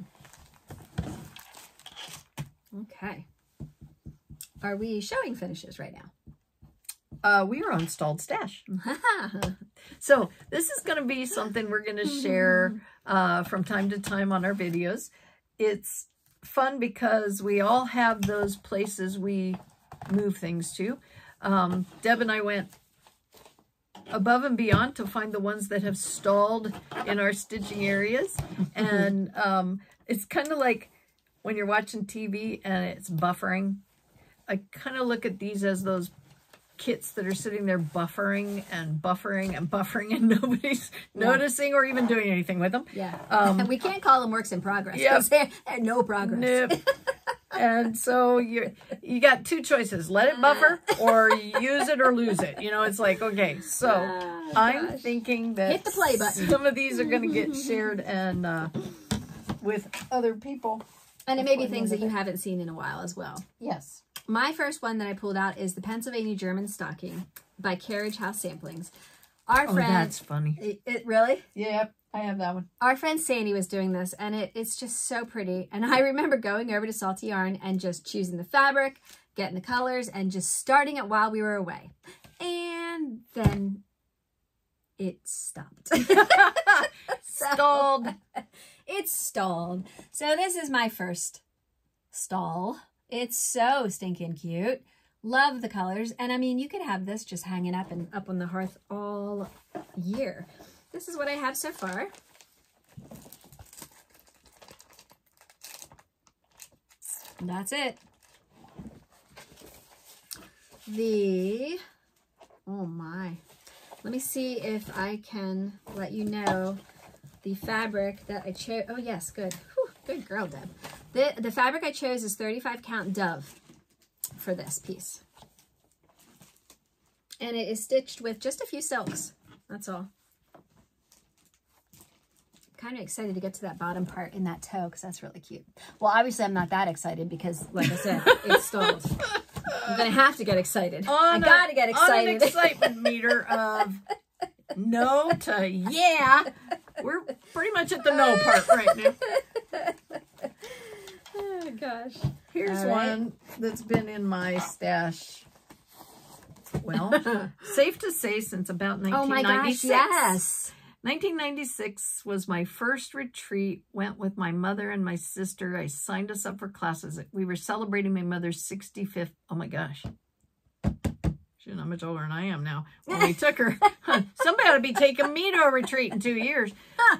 Okay. Are we showing finishes right now? Uh, we are on Stalled Stash. <laughs> So this is going to be something we're going to share <laughs> uh, from time to time on our videos. It's fun because we all have those places we move things to. Um, Deb and I went above and beyond to find the ones that have stalled in our stitching areas. <laughs> and um, it's kind of like when you're watching TV and it's buffering. I kind of look at these as those kits that are sitting there buffering and buffering and buffering <laughs> and nobody's Yeah. noticing or even doing anything with them. yeah. Um, we can't call them works in progress because no progress. Nope. <laughs> and so you you got two choices: let it buffer or use it or lose it. You know, it's like okay. So Oh, I'm thinking that Hit the play button. Some of these are going to get <laughs> shared and uh, with other people. And it may be things that you haven't seen in a while as well. Yes. My first one that I pulled out is the Pennsylvania German Stocking by Carriage House Samplings. Our Oh, friend, that's funny. it, it really? Yep, I have that one. Our friend Sandy was doing this, and it, it's just so pretty. And I remember going over to Salty Yarn and just choosing the fabric, getting the colors, and just starting it while we were away. And then it stopped. <laughs> Stalled. <laughs> it's stalled. So this is my first stall. It's so stinking cute. Love the colors. And I mean, you could have this just hanging up and up on the hearth all year. This is what I have so far. That's it. The, oh my. Let me see if I can let you know the fabric that I chose. Oh yes, good. Whew, good girl, Deb. The, the fabric I chose is 35 count Dove for this piece. And it is stitched with just a few silks. That's all. Kind of excited to get to that bottom part in that toe because that's really cute. Well, obviously I'm not that excited because, like I said, <laughs> it's stalled. I'm gonna have to get excited. I On a- gotta get On an excited. excitement meter of <laughs> no to yeah. We're pretty much at the no part right now. Oh <laughs> gosh. Here's right. one that's been in my stash. Well, <laughs> safe to say since about Oh my 1996. gosh, yes. 1996 was my first retreat. Went with my mother and my sister. I signed us up for classes. We were celebrating my mother's 65th. Oh my gosh. She's not much older than I am now. When we took her, <laughs> somebody ought to be taking me to a retreat in two years.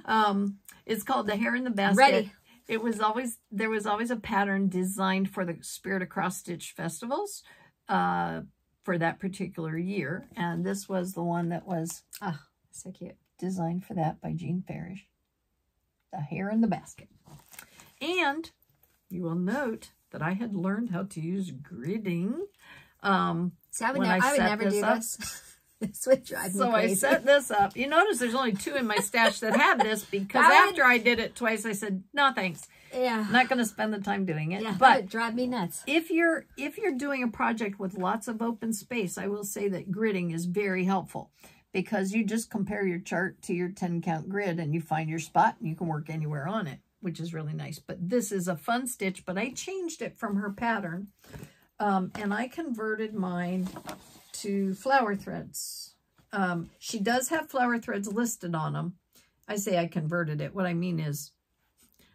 Um, it's called The Hare in the Basket. Ready. It was always, there was always a pattern designed for the Spirit of Cross Stitch festivals uh, for that particular year. And this was the one that was Oh, so cute. designed for that by Jean Farish. The Hare in the Basket. And you will note that I had learned how to use gridding. Um, See, I would, I I would never do up- this. <laughs> <laughs> this would drive me so I set this up. You notice there's only two in my stash that have this <laughs> because That would- after I did it twice, I said, no, thanks. yeah. I'm not going to spend the time doing it. Yeah, but drive me nuts. if you're if you're doing a project with lots of open space, I will say that gridding is very helpful because you just compare your chart to your 10 count grid and you find your spot and you can work anywhere on it, which is really nice. But this is a fun stitch, but I changed it from her pattern um, and I converted mine to flower threads. Um, she does have flower threads listed on them. I say I converted it. What I mean is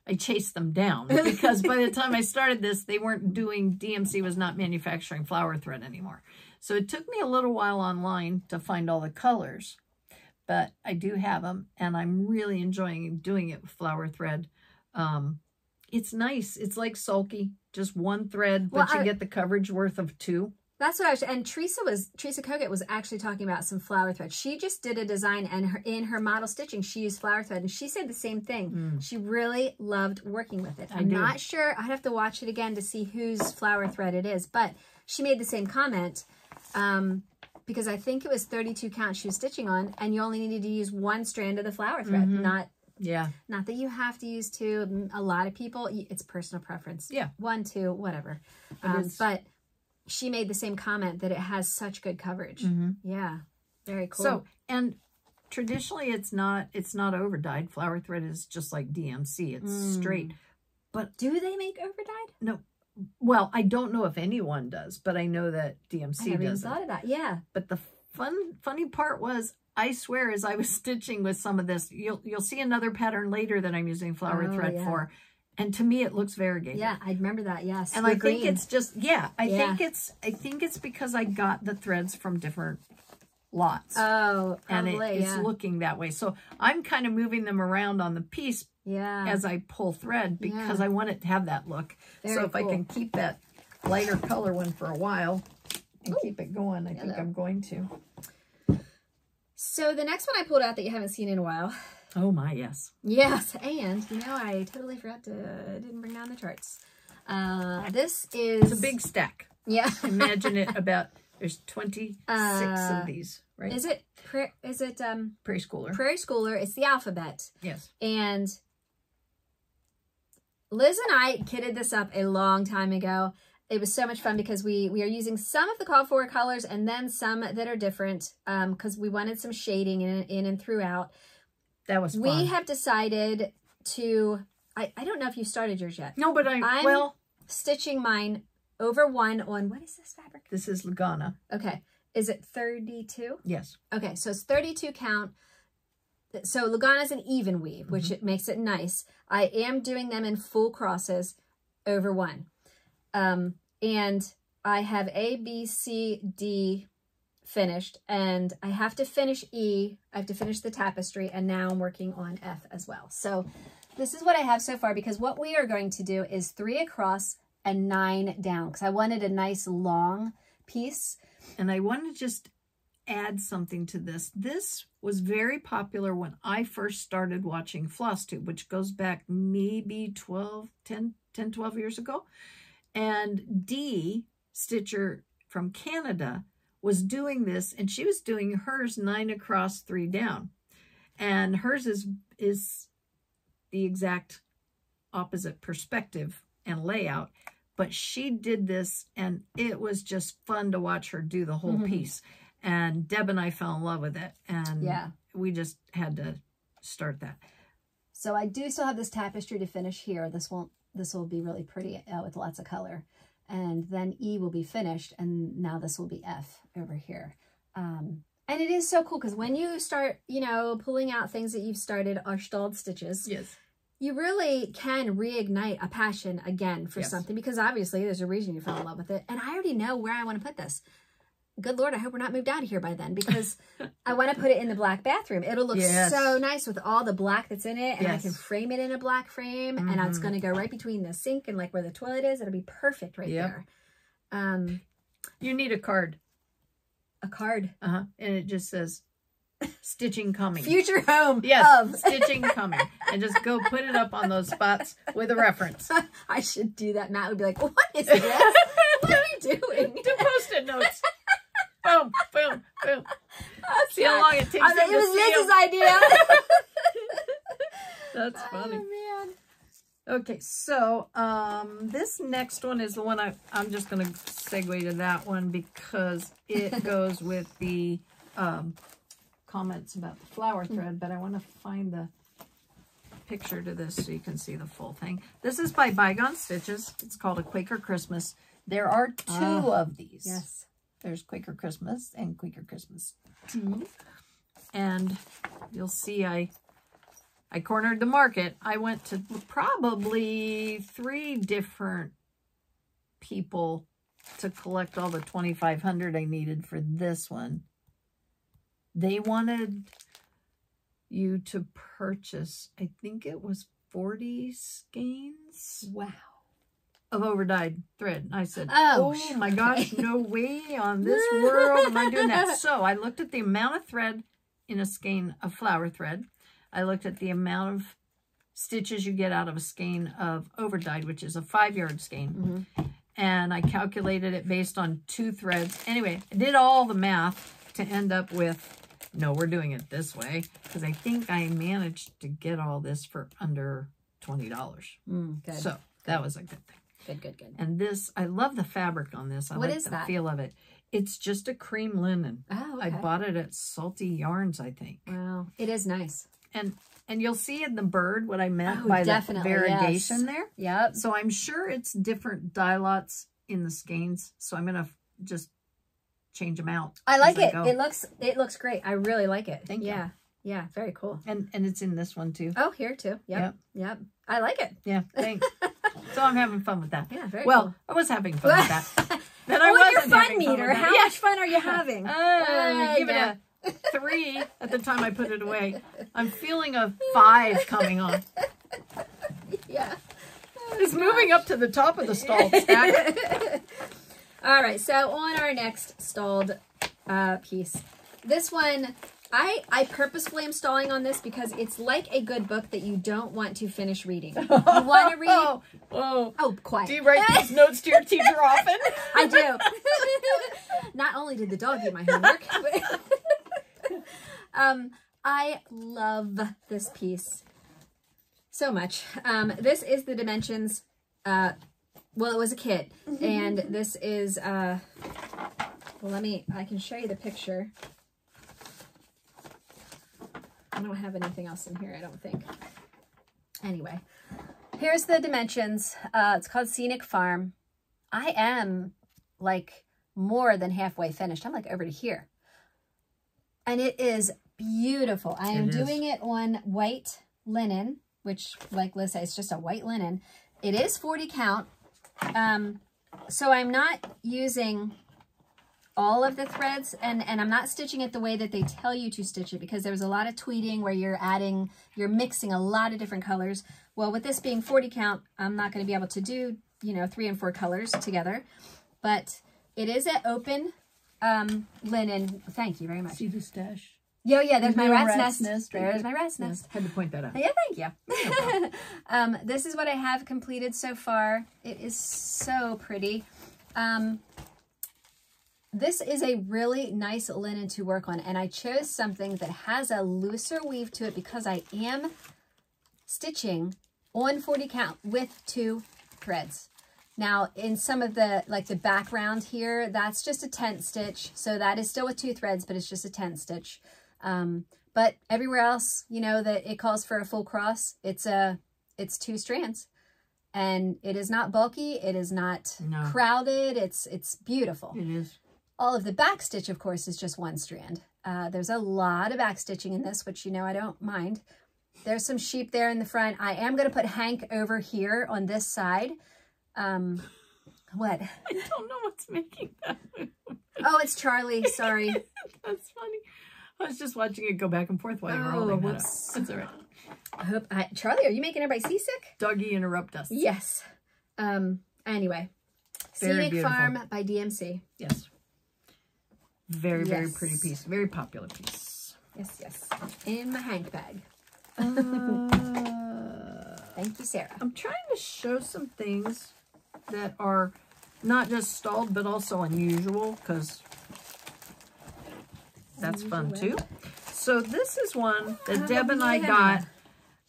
I chased them down <laughs> because by the time I started this, they weren't doing, DMC was not manufacturing flower thread anymore. So it took me a little while online to find all the colors, but I do have them and I'm really enjoying doing it with flower thread. Um, it's nice. It's like sulky, just one thread, Well, but you I- get the coverage worth of two. That's what I was, and Teresa was, Teresa Kogut was actually talking about some flower thread. She just did a design and her, in her model stitching, she used flower thread and she said the same thing. Mm. She really loved working with it. I I'm do. not sure, I'd have to watch it again to see whose flower thread it is, but she made the same comment um, because I think it was 32 count she was stitching on and you only needed to use one strand of the flower thread, Mhm. not Yeah. not that you have to use two. Mm, A lot of people, it's personal preference. Yeah. One, two, whatever. Um, but she made the same comment that it has such good coverage. Mhm. Yeah. Very cool. So, and traditionally it's not, it's not over dyed. Flower thread is just like DMC. It's Mm. straight. But do they make over dyed? No. Well, I don't know if anyone does, but I know that I DMC even does. thought of that. Yeah. But the fun, funny part was, I swear, as I was <laughs> stitching with some of this, you'll you'll see another pattern later that I'm using flower Oh, thread yeah. for, and to me it looks variegated. Yeah, I remember that. Yes. and The I think it's just yeah, I Yeah. think it's I think it's because I got the threads from different lots. Oh, and probably. it, it's looking that way. So I'm kind of moving them around on the piece yeah. as I pull thread because Yeah. I want it to have that look. Very so if I can keep that lighter color one for a while and Ooh. keep it going, I think I'm going to. so the next one I pulled out that you haven't seen in a while. Oh my, yes. Yes, and you know I totally forgot to didn't bring down the charts. Uh, this is It's a big stack. yeah. <laughs> Imagine it about, there's 26 Uh, of these, right? Is it is it um Preschooler. Prairie Schooler? It's the alphabet. yes. And Liz and I kitted this up a long time ago. It was so much fun because we we are using some of the called for colors and then some that are different because we wanted some shading in, in and throughout. That was fun. We have decided to, I, I don't know if you started yours yet, no, but I, I'm- well, stitching mine over one on, what is this fabric? this is Lugana. Okay. Is it 32? Yes. Okay, so it's 32 count. So Lugana is an even weave, which it makes it nice. I am doing them in full crosses over one. Um, and I have A, B, C, D finished, and I have to finish E. I have to finish the tapestry, and now I'm working on F as well. So this is what I have so far, because what we are going to do is three across and nine down, because I wanted a nice long piece. And I want to just add something to this. This was very popular when I first started watching FlossTube, which goes back maybe 12, 10, 10, 12 years ago. And Dee Stitcher from Canada was doing this, and she was doing hers nine across, three down. And hers is is the exact opposite perspective and layout. But she did this, and it was just fun to watch her do the whole Mhm. piece. And Deb and I fell in love with it, and Yeah. we just had to start that. So I do still have this tapestry to finish here. This won't, this will be really pretty uh, with lots of color. And then E will be finished. And now this will be F over here. Um, and it is so cool because when you start, you know, pulling out things that you've started are stalled stitches, Yes. you really can reignite a passion again for Yes. something because obviously there's a reason you fell in love with it. And I already know where I want to put this. Good Lord, I hope we're not moved out of here by then because <laughs> I want to put it in the black bathroom. It'll look Yes. so nice with all the black that's in it. And I can frame it in a black frame and it's Mhm. going to go right between the sink and like where the toilet is. It'll be perfect right Yep. there. Um, You need a card. a card. Uh-huh. And it just says stitching coming. Future home Yes, of. <laughs> stitching coming. And just go put it up on those spots with a reference. <laughs> I should do that. Matt would be like, what is this? what are you doing? Do post-it notes. Boom, boom, boom. See how long it takes I mean, it was. Liz's idea. <laughs> That's funny. Oh, man. Okay, so um, this next one is the one I, I'm just going to segue to that one because it <laughs> goes with the um, comments about the flower thread, but I want to find the picture to this so you can see the full thing. This is by Bygone Stitches. It's called a Quaker Christmas. There are two Oh, of these. Yes. There's Quaker Christmas and Quaker Christmas 2. And you'll see I I cornered the market. I went to probably three different people to collect all the 2500 I needed for this one. They wanted you to purchase, I think it was 40 skeins Wow. Of overdyed thread. I said, Oh, oh, my gosh, no way on this world am I doing that. So I looked at the amount of thread in a skein of flower thread. I looked at the amount of stitches you get out of a skein of overdyed, which is a five yard skein. And I calculated it based on two threads. Anyway, I did all the math to end up with, no, we're doing it this way. Because I think I managed to get all this for under $20. Mm. So that was a good thing. Good, good, good. And this, I love the fabric on this. I What like is the that? feel of it. It's just a cream linen. Oh, I bought it at Salty Yarns, I think. Wow. It is nice. And and you'll see in the bird what I meant Oh, by the variegation yes. there. Yep. So I'm sure it's different dye lots in the skeins. So I'm gonna just change them out. I like it. go. It looks it looks great. I really like it. Thank you. yeah. Yeah. Very cool. and and it's in this one too. Oh, here too. Yep. Yep. Yep. I like it. Yeah, thanks. <laughs> so I'm having fun with that. Yeah. Very well, cool. I was having fun with that. <laughs> Then I oh, your fun fun meter. with. How Yeah. much fun are you having? <laughs> Uh, Uh, give yeah. it a three at the time I put it away. I'm feeling a five coming on. <laughs> yeah. It's moving up to the top of the stall stack. All right, so on our next stalled uh, piece, this one, I I purposefully am stalling on this because it's like a good book that you don't want to finish reading. You want to <laughs> read? Oh, oh. Oh, quiet. Do you write these <laughs> notes to your teacher often? <laughs> I do. Not only did the dog do my homework, but um, I love this piece so much. Um, this is the dimensions. Uh, well, it was a kit, and this is. Uh, well, let me. I can show you the picture. I don't have anything else in here. I don't think. Anyway, here's the dimensions. Uh, it's called Scenic Farm. I am like more than halfway finished. I'm like over to here. And it is beautiful. I am It doing it on white linen, which like Liz said, it's just a white linen. It is 40 count. Um, so I'm not using all of the threads and, and I'm not stitching it the way that they tell you to stitch it because there's a lot of tweeding where you're adding, you're mixing a lot of different colors. Well, with this being 40 count, I'm not going to be able to do, you know, three and four colors together, but it is an open um, linen. Thank you very much. See the stash? Yo, yeah, there's my rat's, rat's nest. nest There's there. my rat's nest. Had to point that out. Yeah, thank you. <laughs> um, this is what I have completed so far. It is so pretty. Um, this is a really nice linen to work on, and I chose something that has a looser weave to it because I am stitching on 40 count with two threads. Now, in some of the, like the background here, that's just a tent stitch. So that is still with two threads, but it's just a tent stitch. Um, but everywhere else, you know, that it calls for a full cross, it's a, it's two strands. And it is not bulky. It is not No. crowded. It's, it's beautiful. It is. All of the back stitch, of course, is just one strand. Uh, there's a lot of back stitching in this, which you know I don't mind. There's some sheep there in the front. I am going to put Hank over here on this side. Um, what? <laughs> I don't know what's making that move. Oh, it's Charlie. <laughs> Sorry. That's funny. I was just watching it go back and forth while you were Oh, holding that up. That's all right. I hope I, Charlie, are you making everybody seasick? Doggy interrupt us. Yes. Um. Anyway, Very Scenic beautiful. Farm by DMC. Yes. Very, very pretty piece. Very popular piece. Yes, yes. In my Hank bag. Uh, <laughs> Thank you, Sarah. I'm trying to show some things that are not just stalled, but also unusual, because that's fun too. So this is one that Deb and I got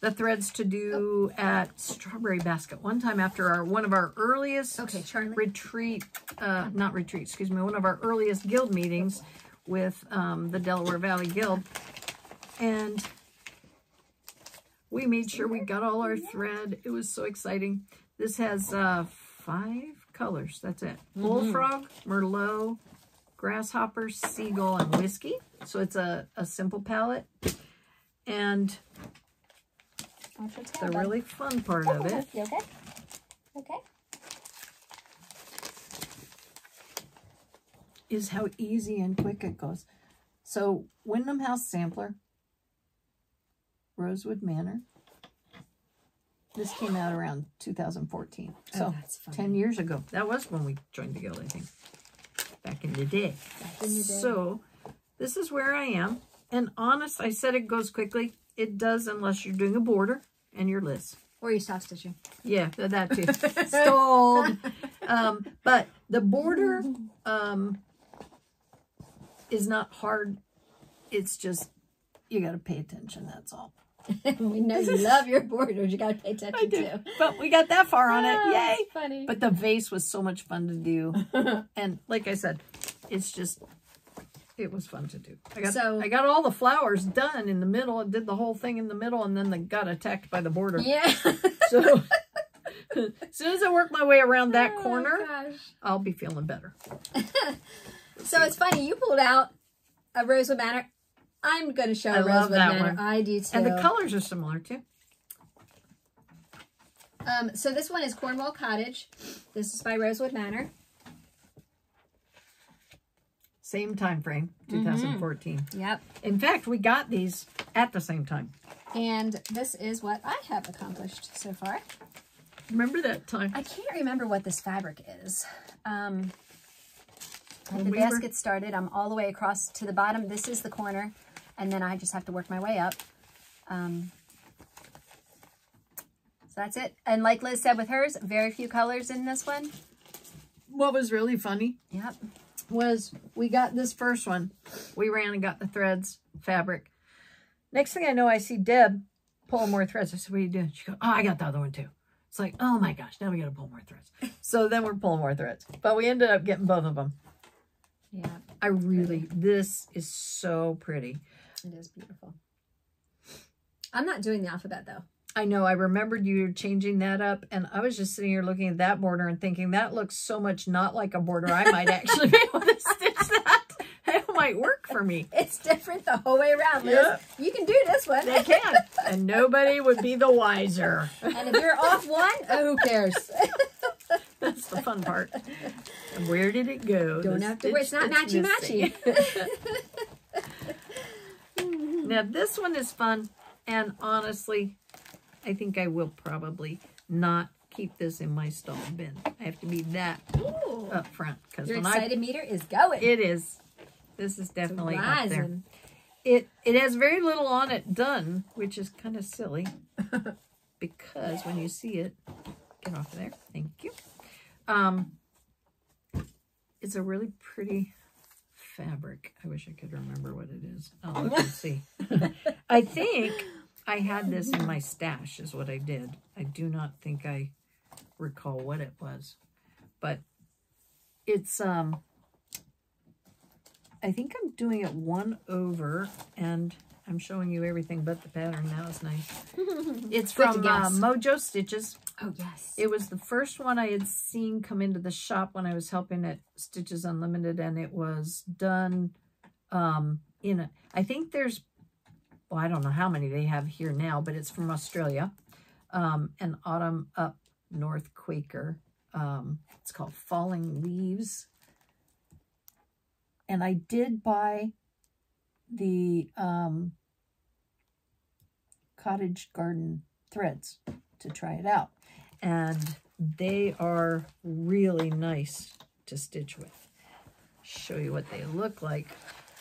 the threads to do at Strawberry Basket one time after our one of our earliest Okay, Charlie. retreat, uh, not retreat, excuse me, one of our earliest guild meetings with um, the Delaware Valley Guild. And we made sure we got all our thread. It was so exciting. This has uh, five colors. That's it. Bullfrog, Merlot, Grasshopper, Seagull, and Whiskey. So it's a, a simple palette. And Watch your the tail, bud. really fun part of it You okay? Okay. is how easy and quick it goes. So Wyndham House Sampler, Rosewood Manor, This came out around 2014. So Oh, that's 10 years ago. That was when we joined the guild, I think. Back in the day. Back in the day. So this is where I am. And honest, I said it goes quickly. It does unless you're doing a border and your list. Or you stop stitching. Yeah, that too. <laughs> Stalled. Um, but the border um, is not hard. It's just, you got to pay attention. That's all. <laughs> we know you love your borders. You got to pay attention to. But we got that far on it. Oh, Yay. funny. But the vase was so much fun to do. <laughs> and like I said, it's just, it was fun to do. I got, So- I got all the flowers done in the middle. I did the whole thing in the middle and then they got attacked by the border. yeah. So as soon as I work my way around that Oh, corner, gosh. I'll be feeling better. <laughs> So it's funny. You pulled out a Rosewood Manor. I'm going to show I Rosewood Manor. one. I do too. And the colors are similar too. Um, so this one is Cornwall Cottage. This is by Rosewood Manor. Same time frame, 2014. Yep. In fact, we got these at the same time. And this is what I have accomplished so far. Remember that time? I can't remember what this fabric is. Um, When the we were- basket started, I'm all the way across to the bottom. This is the corner. And then I just have to work my way up. Um, so that's it. And like Liz said with hers, very few colors in this one. What was really funny Yep. Was we got this first one. We ran and got the threads, fabric. Next thing I know, I see Deb pulling more threads. I said, what are you doing? She goes, oh, I got the other one too. It's like, oh my gosh, now we got to pull more threads. So then we're pulling more threads. But we ended up getting both of them. Yeah, I really, this is so pretty. it is beautiful. I'm not doing the alphabet though. I know, I remembered you changing that up, and I was just sitting here looking at that border and thinking that looks so much not like a border. I might actually <laughs> be able to stitch that. It might work for me. It's different the whole way around, Liz. Yeah. You can do this one. They can, and nobody would be the wiser. and if you're off one, oh, who cares? <laughs> That's the fun part. And where did it go? Don't The have to worry. It's not matchy-matchy. <laughs> now this one is fun, and honestly, I think I will probably not keep this in my stall bin. I have to be that Ooh. up front because Your when I meter is going. it is. This is definitely up there. It it has very little on it done, which is kind of silly <laughs> because when you see it, get off of there. Thank you. Um, it's a really pretty fabric. I wish I could remember what it is. I'll look and see. <laughs> I think I had this in my stash is what I did. I do not think I recall what it was, but it's um I think I'm doing it one over and I'm showing you everything but the pattern. That was nice. <laughs> It's from uh. Mojo Stitches. Oh, yes. It was the first one I had seen come into the shop when I was helping at Stitches Unlimited, and it was done um, in a. I think there's, well, I don't know how many they have here now, but it's from Australia. Um, an Autumn Up North Quaker. Um, it's called Falling Leaves. And I did buy the um, cottage garden threads to try it out and they are really nice to stitch with. Show you what they look like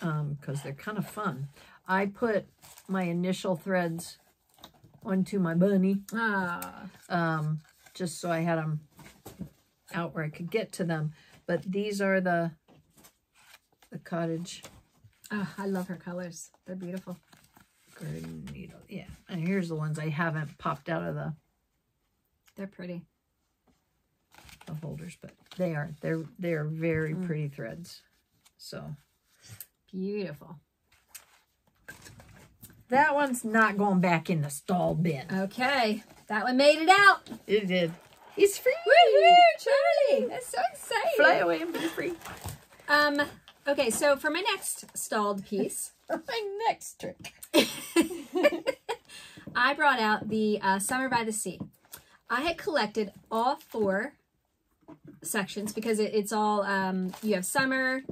because they're kind of fun. I put my initial threads onto my bunny Ah, um, just so I had them out where I could get to them. But these are the the cottage oh, I love her colors. They're beautiful. garden needle. Yeah, and here's the ones I haven't popped out of the They're pretty. the holders, but they are they're they're very pretty threads. So Beautiful. That one's not going back in the stall bin. Okay. That one made it out. It did. He's free. Woo-hoo, Charlie. That's so exciting. Fly away and be free. Um, okay, so for my next stalled piece, <laughs> My next trick. <laughs> I brought out the uh, Summer by the Sea. I had collected all four sections because it, it's all, um, you have summer.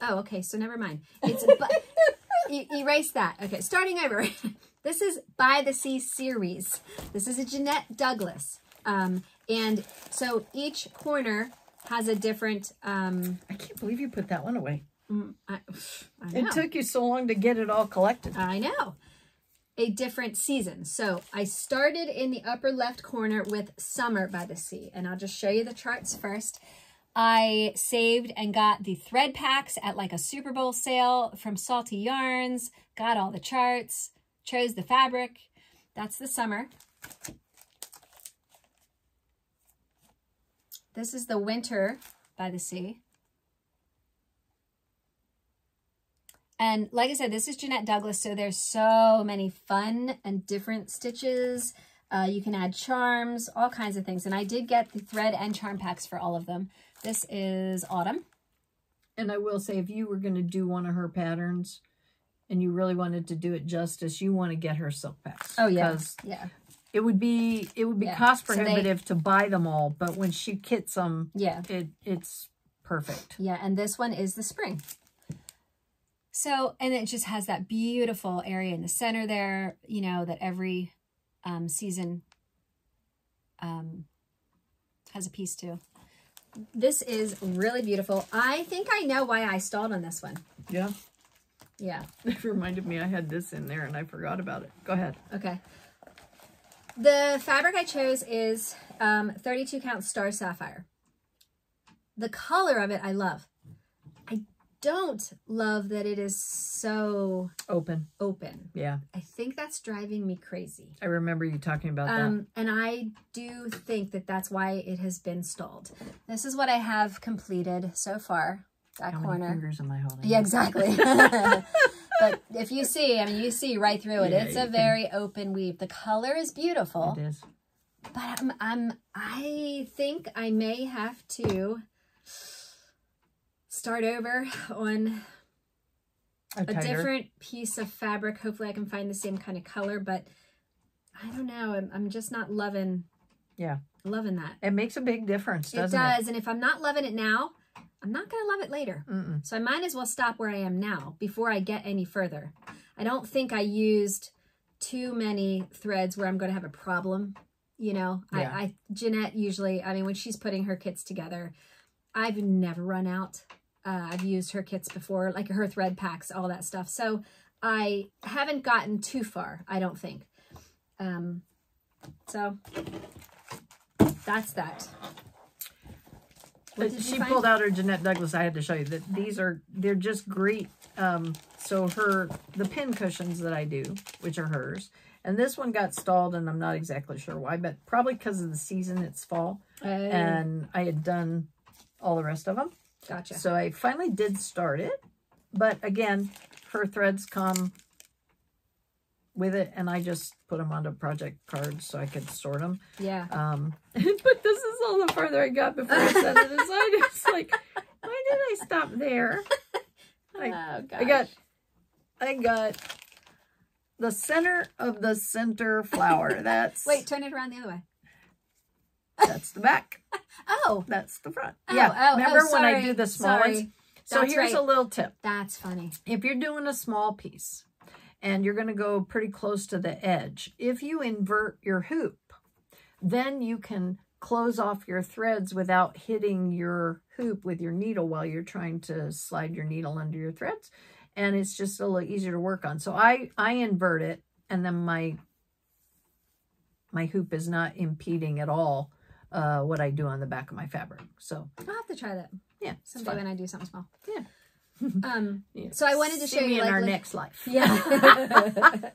Oh, okay, so never mind. It's, but, <laughs> erase that. Okay, starting over. <laughs> this is By the Sea series. This is a Jeanette Douglas. Um, and so each corner has a different, um, I can't believe you put that one away. mm, I, I know. It took you so long to get it all collected. I know. A different season. So I started in the upper left corner with Summer by the Sea. And I'll just show you the charts first. I saved and got the thread packs at like a Super Bowl sale from Salty Yarns. Got all the charts. Chose the fabric. That's the summer. This is the winter by the sea. And like I said, this is Jeanette Douglas, so there's so many fun and different stitches. Uh, you can add charms, all kinds of things. And I did get the thread and charm packs for all of them. This is autumn. And I will say, if you were going to do one of her patterns and you really wanted to do it justice, you want to get her silk packs. Oh, yeah. Yeah. it would be it would be Yeah. cost So they- prohibitive to buy them all, but when she kits them, Yeah. it it's perfect. Yeah, and this one is the spring. So, and it just has that beautiful area in the center there, you know, that every um, season um, has a piece to. This is really beautiful. I think I know why I stalled on this one. Yeah. Yeah, <laughs> It reminded me I had this in there and I forgot about it. Go ahead. okay. The fabric I chose is um, 32 count Star Sapphire. The color of it I love. Don't love that it is so Open. open. Yeah. I think that's driving me crazy. I remember you talking about Um, and I do think that that's why it has been stalled. This is what I have completed so far. That that. How corner. fingers am I holding? Yeah, exactly. <laughs> but if you see, I mean, you see right through it. Yeah, it's a can- very open weave. The color is beautiful, It is. but I'm, I'm, I think I may have to start over on A, a different piece of fabric. Hopefully I can find the same kind of color, but I don't know. I'm, I'm just not loving, Yeah. loving that. It makes a big difference, It doesn't does. And if I'm not loving it now, I'm not going to love it later. Mm-mm. So I might as well stop where I am now before I get any further. I don't think I used too many threads where I'm going to have a problem. You know, Yeah. I, I, Jeanette usually, I mean, when she's putting her kits together, I've never run out. Uh, I've used her kits before, like her thread packs, all that stuff. So I haven't gotten too far, I don't think. Um, so that's that. What she pulled out her Jeanette Douglas. I had to show you that these are they're just great. Um, so her the pin cushions that I do, which are hers, and this one got stalled, and I'm not exactly sure why, but probably because of the season. It's fall, Oh, and I had done all the rest of them, gotcha. so I finally did start it. But again, her threads come with it, and I just put them onto project cards so I could sort them. Yeah. Um, <laughs> <laughs> but this is all the farther I got before I set it aside. It's like, why did I stop there? <laughs> I, oh, I got, I got the center of the center flower. That's Wait, turn it around the other way. That's the back. <laughs> Oh, That's the front. Oh, yeah. oh, oh, Remember when I do the small ones? So That's here's right. a little tip. that's funny. if you're doing a small piece and you're going to go pretty close to the edge, if you invert your hoop, then you can close off your threads without hitting your hoop with your needle while you're trying to slide your needle under your threads. And it's just a little easier to work on. So I, I invert it and then my, my hoop is not impeding at all uh, what I do on the back of my fabric. So I'll have to try that yeah, someday when I do something small. Yeah. <laughs> Um. <laughs> Yeah. So I wanted to See show you in like our Liz- next life. Yeah. <laughs>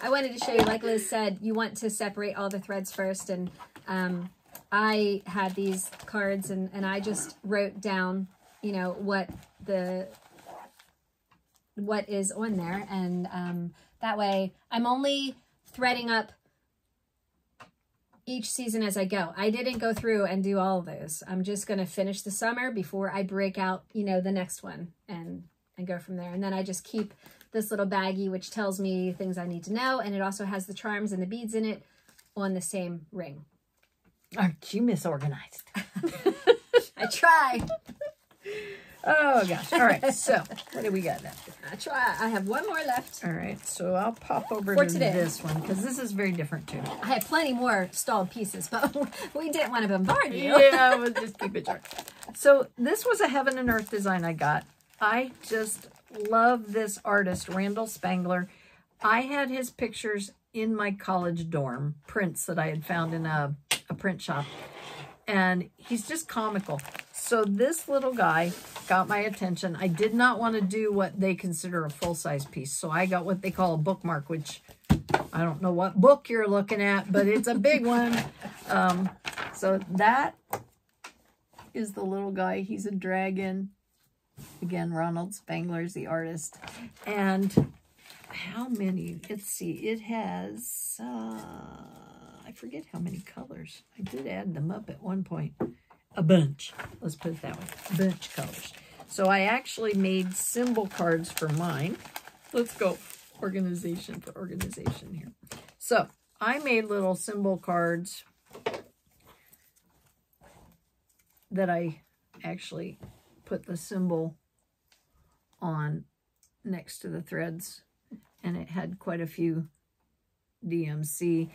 I wanted to show you, like Liz said, you want to separate all the threads first, and um, I had these cards, and and I just wrote down, you know, what the what is on there, and um, that way I'm only threading up each season as I go. I didn't go through and do all of those. I'm just going to finish the summer before I break out, you know, the next one and and go from there. And then I just keep this little baggie which tells me things I need to know and it also has the charms and the beads in it on the same ring. Aren't you misorganized? <laughs> I try. Oh gosh. All right. So what do we got left? I try. I have one more left. All right. So I'll pop over For to today. this one because this is very different too. I have plenty more stalled pieces, but <laughs> we didn't want to bombard you. yeah, we'll just keep it short. So this was a heaven and earth design I got. I just love this artist, Randal Spangler. I had his pictures in my college dorm, prints that I had found in a, a print shop. And he's just comical. So this little guy got my attention. I did not want to do what they consider a full-size piece. So I got what they call a bookmark, which I don't know what book you're looking at, but it's a big one. Um, so that is the little guy. He's a dragon. Again, Ronald Spangler's the artist. And how many? Let's see. It has, uh, I forget how many colors. I did add them up at one point. A bunch. Let's put it that way. Bunch colors. So I actually made symbol cards for mine. Let's go. Organization for organization here. So I made little symbol cards that I actually put the symbol on next to the threads and it had quite a few DMC.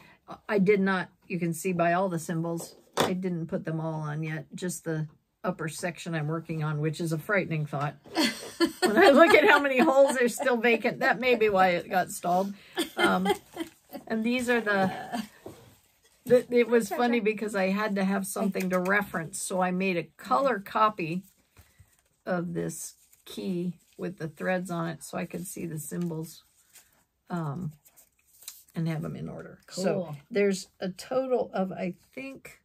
I did not, you can see by all the symbols, I didn't put them all on yet, just the upper section I'm working on, which is a frightening thought. <laughs> when I look at how many holes are still vacant, that may be why it got stalled. Um, and these are the, the it was funny because I had to have something to reference. So I made a color copy of this key with the threads on it so I could see the symbols um, and have them in order. So Cool. there's a total of, I think,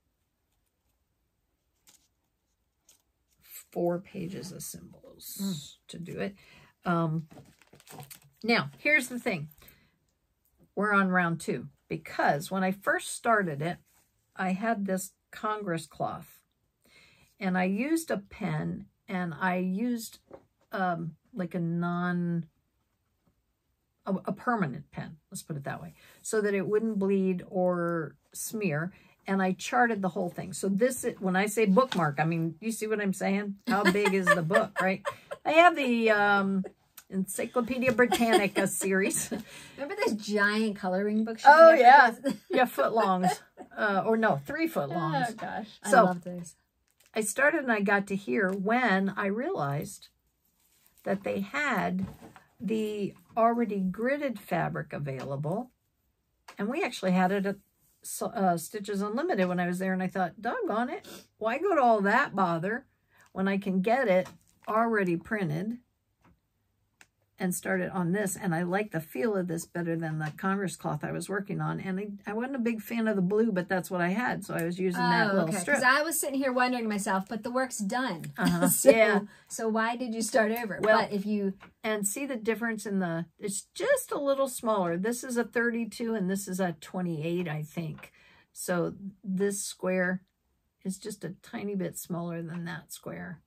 four pages of symbols to do it. Um, now, here's the thing. We're on round two because when I first started it, I had this Congress cloth and I used a pen and I used um, like a non, a, a permanent pen, let's put it that way, so that it wouldn't bleed or smear. And I charted the whole thing. So this, when I say bookmark, I mean, you see what I'm saying? How big is the book, <laughs> right? I have the um, Encyclopedia Britannica <laughs> series. Remember those giant coloring books? Oh, yeah. get for kids? Yeah, foot longs. Uh, or no, three foot longs. Oh gosh, I love those. I started and I got to here when I realized that they had the already gridded fabric available. And we actually had it at uh, Stitches Unlimited when I was there. And I thought, doggone it, why go to all that bother when I can get it already printed and started on this. And I like the feel of this better than the Congress cloth I was working on. And I, I wasn't a big fan of the blue, but that's what I had. So I was using that Oh, little okay. strip. Because I was sitting here wondering to myself, but the work's done. Uh-huh. <laughs> so, Yeah. So why did you start over? Well- but if you, and see the difference in the it's just a little smaller this is a 32 and this is a 28 i think so this square is just a tiny bit smaller than that square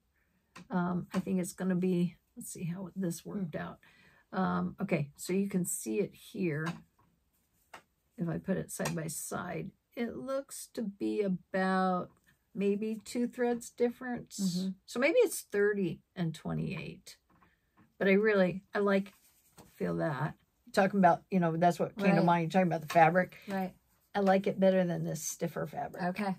um i think it's going to be let's see how this worked out um okay so you can see it here if i put it side by side it looks to be about maybe two threads difference Mhm. so maybe it's 30 and 28 but I really, I like, feel that. Talking about, you know, that's what came to mind. You're talking about the fabric. right, I like it better than this stiffer fabric. okay,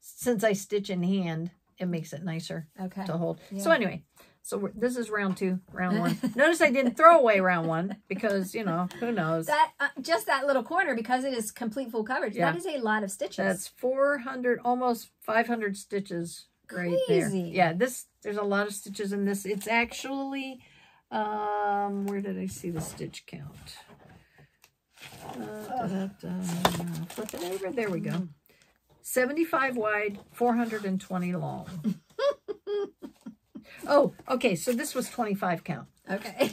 Since I stitch in hand, it makes it nicer okay. to hold. So anyway, so this is round two, round one. <laughs> Notice I didn't throw away round one because, you know, who knows. That uh, just that little corner because it is complete full coverage. Yeah. That is a lot of stitches. That's 400, almost 500 stitches right there. Yeah, this, there's a lot of stitches in this. It's actually, um, where did I see the stitch count? Uh, da, da, da. Flip it over. There we go. 75 wide, 420 long. Oh, okay. So this was 25 count. okay.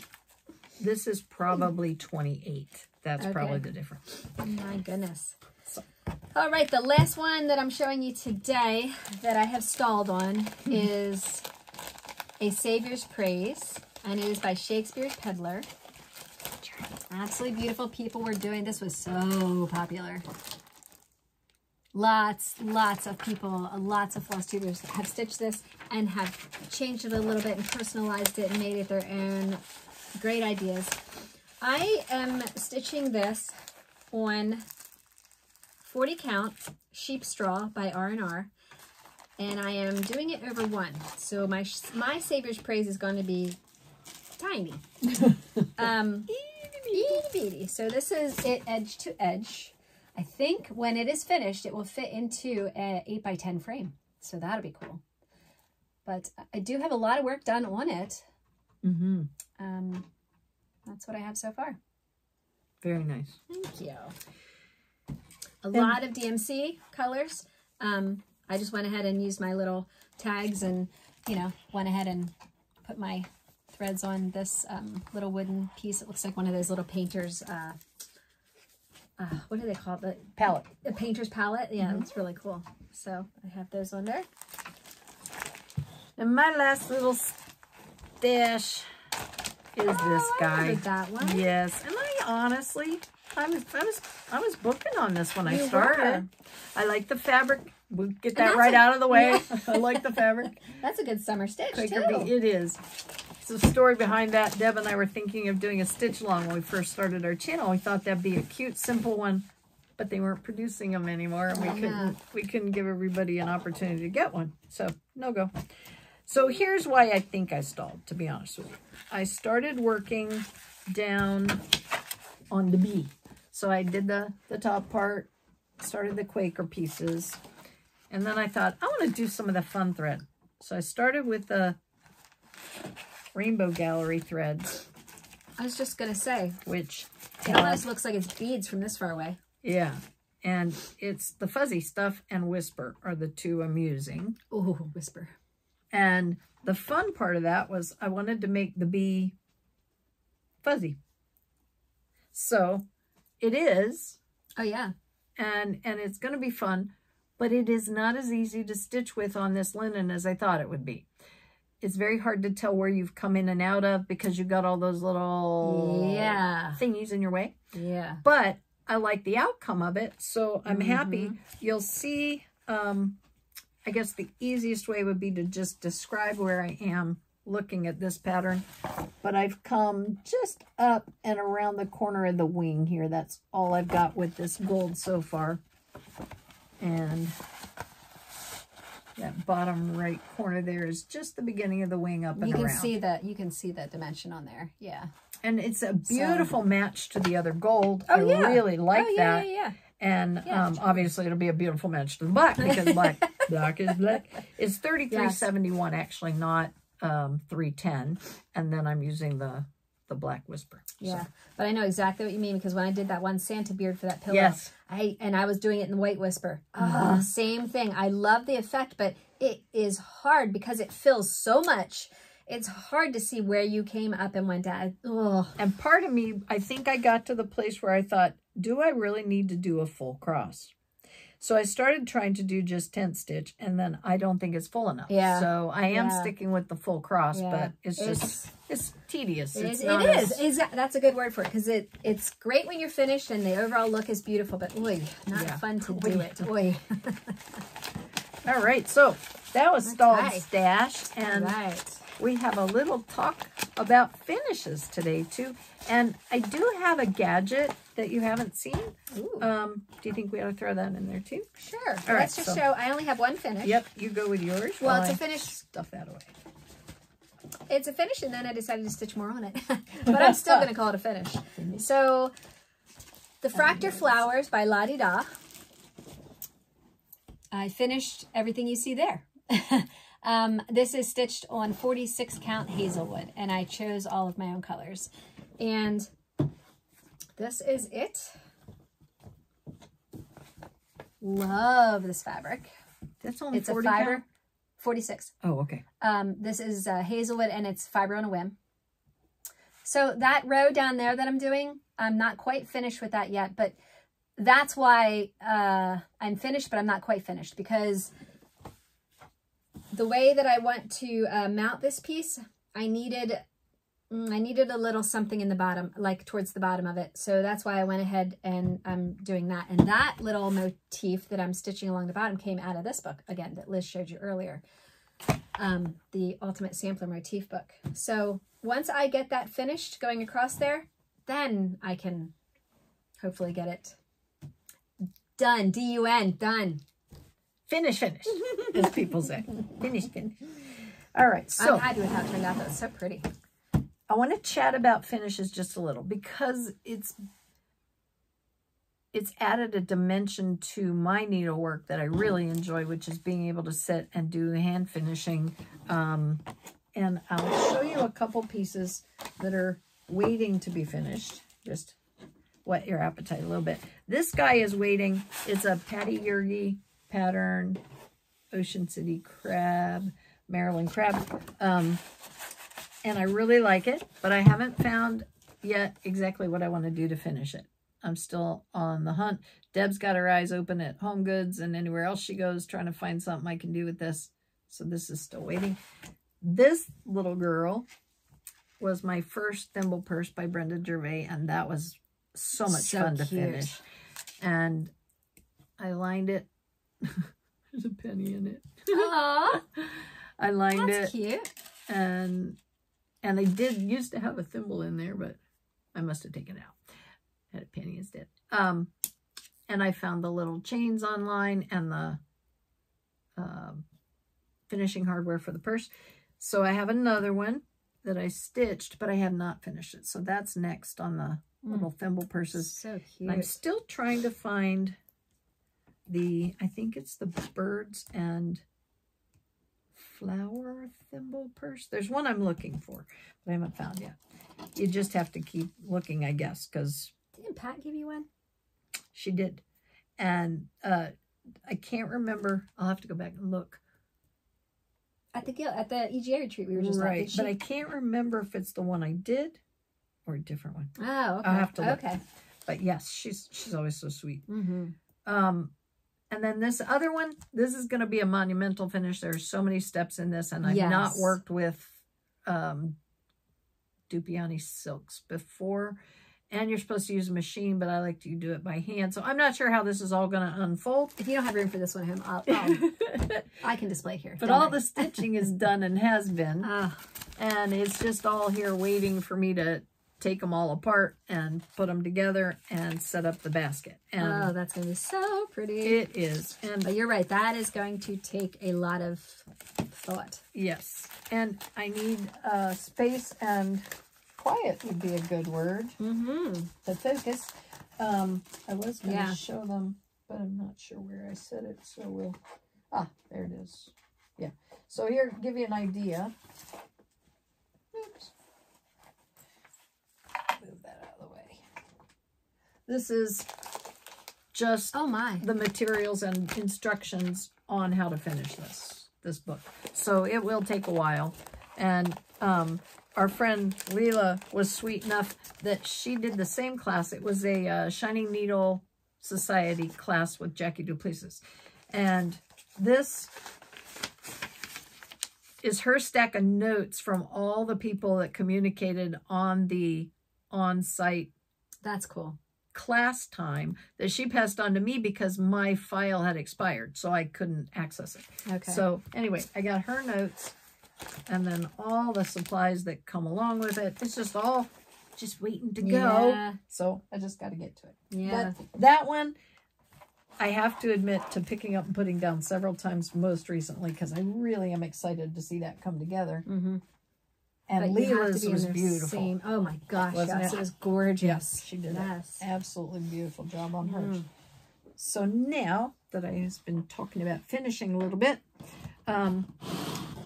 This is probably 28. That's probably the difference. Oh my goodness. So- All right, the last one that I'm showing you today that I have stalled on <laughs> is A Savior's Praise, and it is by Shakespeare's Peddler. Absolutely beautiful people were doing this was so popular. Lots, lots of people, uh, lots of floss tubers have stitched this, and have changed it a little bit and personalized it and made it their own. Great ideas. I am stitching this on 40 count sheep straw by R&R and I am doing it over one. So my my Savior's Praise is going to be tiny. <laughs> um, itty bitty. So this is it edge to edge. I think when it is finished, it will fit into an 8 by 10 frame. So that'll be cool. But I do have a lot of work done on it. Mm-hmm. Um, that's what I have so far. Very nice. Thank you. A lot of DMC colors. Um, I just went ahead and used my little tags and, you know, went ahead and put my threads on this um, little wooden piece. It looks like one of those little painters, uh, uh, what do they call? The Palette. a painter's palette. Yeah, it's really cool. So I have those on there. And my last little stash is this Oh, I guy. that one. Yes, and I honestly, I was, I was, I was booking on this when I You started. I like the fabric. We'll get that right a- out of the way. yeah. <laughs> I like the fabric. <laughs> That's a good summer stitch too. It is. So the story behind that, Deb and I were thinking of doing a stitch along when we first started our channel. We thought that'd be a cute, simple one, but they weren't producing them anymore, and we couldn't we couldn't give everybody an opportunity to get one. So no go. So here's why I think I stalled. To be honest with you, I started working down on the bee. So I did the the top part, started the Quaker pieces, and then I thought I want to do some of the fun thread. So I started with the Rainbow Gallery threads, I was just gonna say, which it almost looks like it's beads from this far away. yeah, and it's the fuzzy stuff and whisper are the two I'm using. Oh, whisper. And the fun part of that was I wanted to make the bee fuzzy. So it is, Oh yeah. and and it's going to be fun, but it is not as easy to stitch with on this linen as I thought it would be. It's very hard to tell where you've come in and out of because you've got all those little Yeah. thingies in your way. Yeah. But I like the outcome of it, so I'm happy. Mm-hmm. You'll see, um, I guess the easiest way would be to just describe where I am looking at this pattern. But I've come just up and around the corner of the wing here. That's all I've got with this gold so far. And that bottom right corner there is just the beginning of the wing up and You can around. see that. You can see that dimension on there. Yeah. And it's a beautiful match to the other gold. Oh, I yeah. really like oh yeah, that. yeah, yeah. And Yeah, um, obviously it'll be a beautiful match to the black because <laughs> black black is black. It's thirty three seventy one actually, not um three ten. And then I'm using the the black whisper. So, Yeah, but I know exactly what you mean because when I did that one Santa beard for that pillow, Yes. I and I was doing it in the white whisper. Ah, same thing. I love the effect, but it is hard because it fills so much. It's hard to see where you came up and went down. Oh, And part of me, I think I got to the place where I thought, do I really need to do a full cross? So I started trying to do just tent stitch, and then I don't think it's full enough. Yeah. So I am Yeah. sticking with the full cross, Yeah. but it's just It's- tedious. it, It's it as- Is that- that's a good word for it because it it's great when you're finished and the overall look is beautiful, but oi, not Yeah. fun to do Oy. it. Oi. <laughs> All right, so that was stalled stash, and right. We have a little talk about finishes today too. And I do have a gadget that you haven't seen. Um, do you think we ought to throw that in there too? sure. all right, Let's just so- show. I only have one finish. Yep, you go with yours. Well, it's a finish. Stuff that away. It's a finish, and then I decided to stitch more on it. <laughs> but I'm still going to call it a finish. <laughs> So, the Fraktur Flowers by La-D-Da. I finished everything you see there. <laughs> um, this is stitched on 46 count Hazelwood, and I chose all of my own colors. And this is it. Love this fabric. That's only It's a fiber. count? 46. Oh, okay. Um, this is uh, Hazelwood and it's fiber on a whim. So that row down there that I'm doing, I'm not quite finished with that yet, but that's why uh, I'm finished, but I'm not quite finished because the way that I want to uh, mount this piece, I needed mm, I needed a little something in the bottom, like towards the bottom of it. So that's why I went ahead and I'm doing that. And that little motif that I'm stitching along the bottom came out of this book, again, that Liz showed you earlier. um, the Ultimate Sampler Motif book. So once I get that finished going across there, then I can hopefully get it done. D-U-N, done. Finish, finish, <laughs> as people say. Finish, finish. All right, so I'm happy with how it turned out. That was so pretty. I want to chat about finishes just a little because it's it's added a dimension to my needlework that I really enjoy, which is being able to sit and do hand finishing. Um, and I'll show you a couple pieces that are waiting to be finished. Just whet your appetite a little bit. This guy is waiting. It's a Patty Yergi pattern, Ocean City Crab, Maryland Crab. Um, and I really like it, but I haven't found yet exactly what I want to do to finish it. I'm still on the hunt. Deb's got her eyes open at Home Goods and anywhere else she goes trying to find something I can do with this. So this is still waiting. This little girl was my first thimble purse by Brenda Gervais, and that was so much So fun to finish. And I lined it. <laughs> There's a penny in it. Aw, <laughs> I lined that's it cute. and and they did used to have a thimble in there, but I must have taken it out. Had a penny instead. Um, and I found the little chains online and the um finishing hardware for the purse. So I have another one that I stitched, but I have not finished it. So that's next on the little thimble purses. So And I'm still trying to find the, I think it's the birds and flower thimble purse. There's one I'm looking for, but I haven't found yet. You just have to keep looking, I guess, because Didn't Pat give you one? she did. And uh, I can't remember. I'll have to go back and look. At the at the EGA retreat, we were just right, like, but I can't remember if it's the one I did or a different one. Oh, okay. I'll have to look. Okay. But yes, she's she's always so sweet. Mm-hmm. Um, and then this other one, this is going to be a monumental finish. There's so many steps in this, and I've not worked with um, Dupioni silks before. And you're supposed to use a machine, but I like to do it by hand. So I'm not sure how this is all going to unfold. If you don't have room for this one, him, I'll, <laughs> I'll, I can display here. but all the stitching is done and has been. <laughs> Ah, And it's just all here waiting for me to take them all apart and put them together and set up the basket. And oh, that's going to be so pretty. it is. And But you're right. That is going to take a lot of thought. Yes, and I need uh, space and quiet would be a good word Mm-hmm. to focus. Um, I was going to Yeah. show them, but I'm not sure where I set it, so we'll. Ah, there it is. Yeah. So here, give you an idea. Oops. Move that out of the way. This is just Oh my. the materials and instructions on how to finish this this book. So it will take a while. And um, our friend Leela was sweet enough that she did the same class. It was a uh, Shining Needle Society class with Jackie Duplessis. And this is her stack of notes from all the people that communicated on the on-site That's cool. Class time that she passed on to me because my file had expired, so I couldn't access it. Okay. So anyway, I got her notes and then all the supplies that come along with it. It's just all just waiting to go. Yeah. So I just got to get to it. Yeah. But that one, I have to admit to picking up and putting down several times most recently because I really am excited to see that come together. mm-hmm. And but Leela's was beautiful. Same. Oh my gosh, Wasn't yes, it? it was gorgeous. Yes, she did Yes. an absolutely beautiful job on hers. Mm. So now that I have been talking about finishing a little bit, um,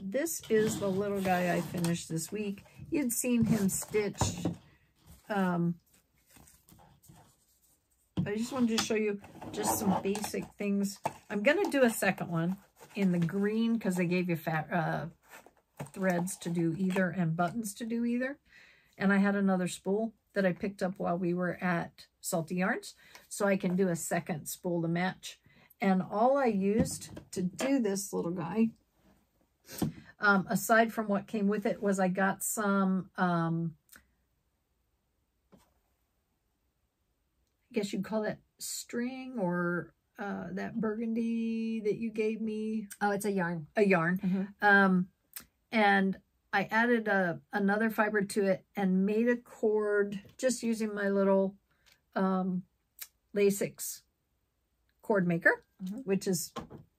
this is the little guy I finished this week. You'd seen him stitched. Um, I just wanted to show you just some basic things. I'm going to do a second one in the green because they gave you fat, uh, threads to do either and buttons to do either. And I had another spool that I picked up while we were at Salty Yarns. So I can do a second spool to match. And all I used to do this little guy, um, aside from what came with it, was I got some, um, I guess you'd call it string or uh, that burgundy that you gave me, Oh, it's a yarn. a yarn. Mhm. Um, and I added a, another fiber to it and made a cord just using my little um, Lacis cord maker, Mhm. which is,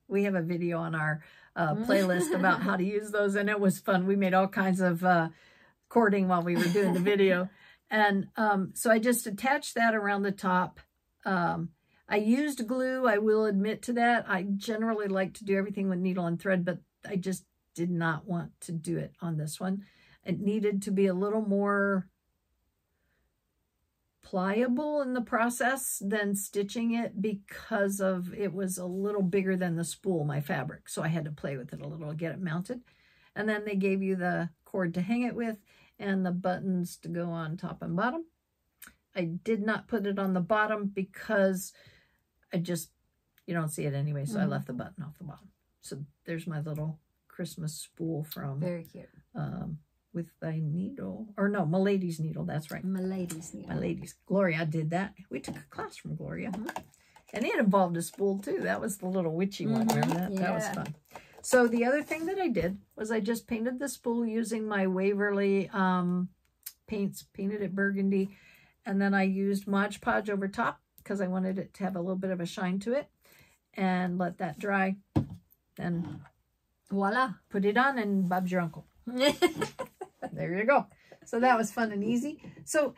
we have a video on our uh, Mhm. playlist about how to <laughs> use those. And it was fun. We made all kinds of uh, cording while we were doing the video. <laughs> And um, so I just attached that around the top. Um, I used glue. I will admit to that. I generally like to do everything with needle and thread, but I just did not want to do it on this one. It needed to be a little more pliable in the process than stitching it because of it was a little bigger than the spool, my fabric. So I had to play with it a little to get it mounted. And then they gave you the cord to hang it with and the buttons to go on top and bottom. I did not put it on the bottom because I just, you don't see it anyway. So I Mhm. left the button off the bottom. So there's my little Christmas spool from Very cute. um, with thy needle, or no, Milady's needle. That's right. My ladies. My ladies. Gloria I did that. We took a class from Gloria. And it involved a spool too. That was the little witchy one. Mhm, Remember that? That was fun. So the other thing that I did was I just painted the spool using my Waverly um, paints, painted it burgundy. And then I used Mod Podge over top because I wanted it to have a little bit of a shine to it. And let that dry. Then Voila. put it on and Bob's your uncle. <laughs> There you go. So that was fun and easy. So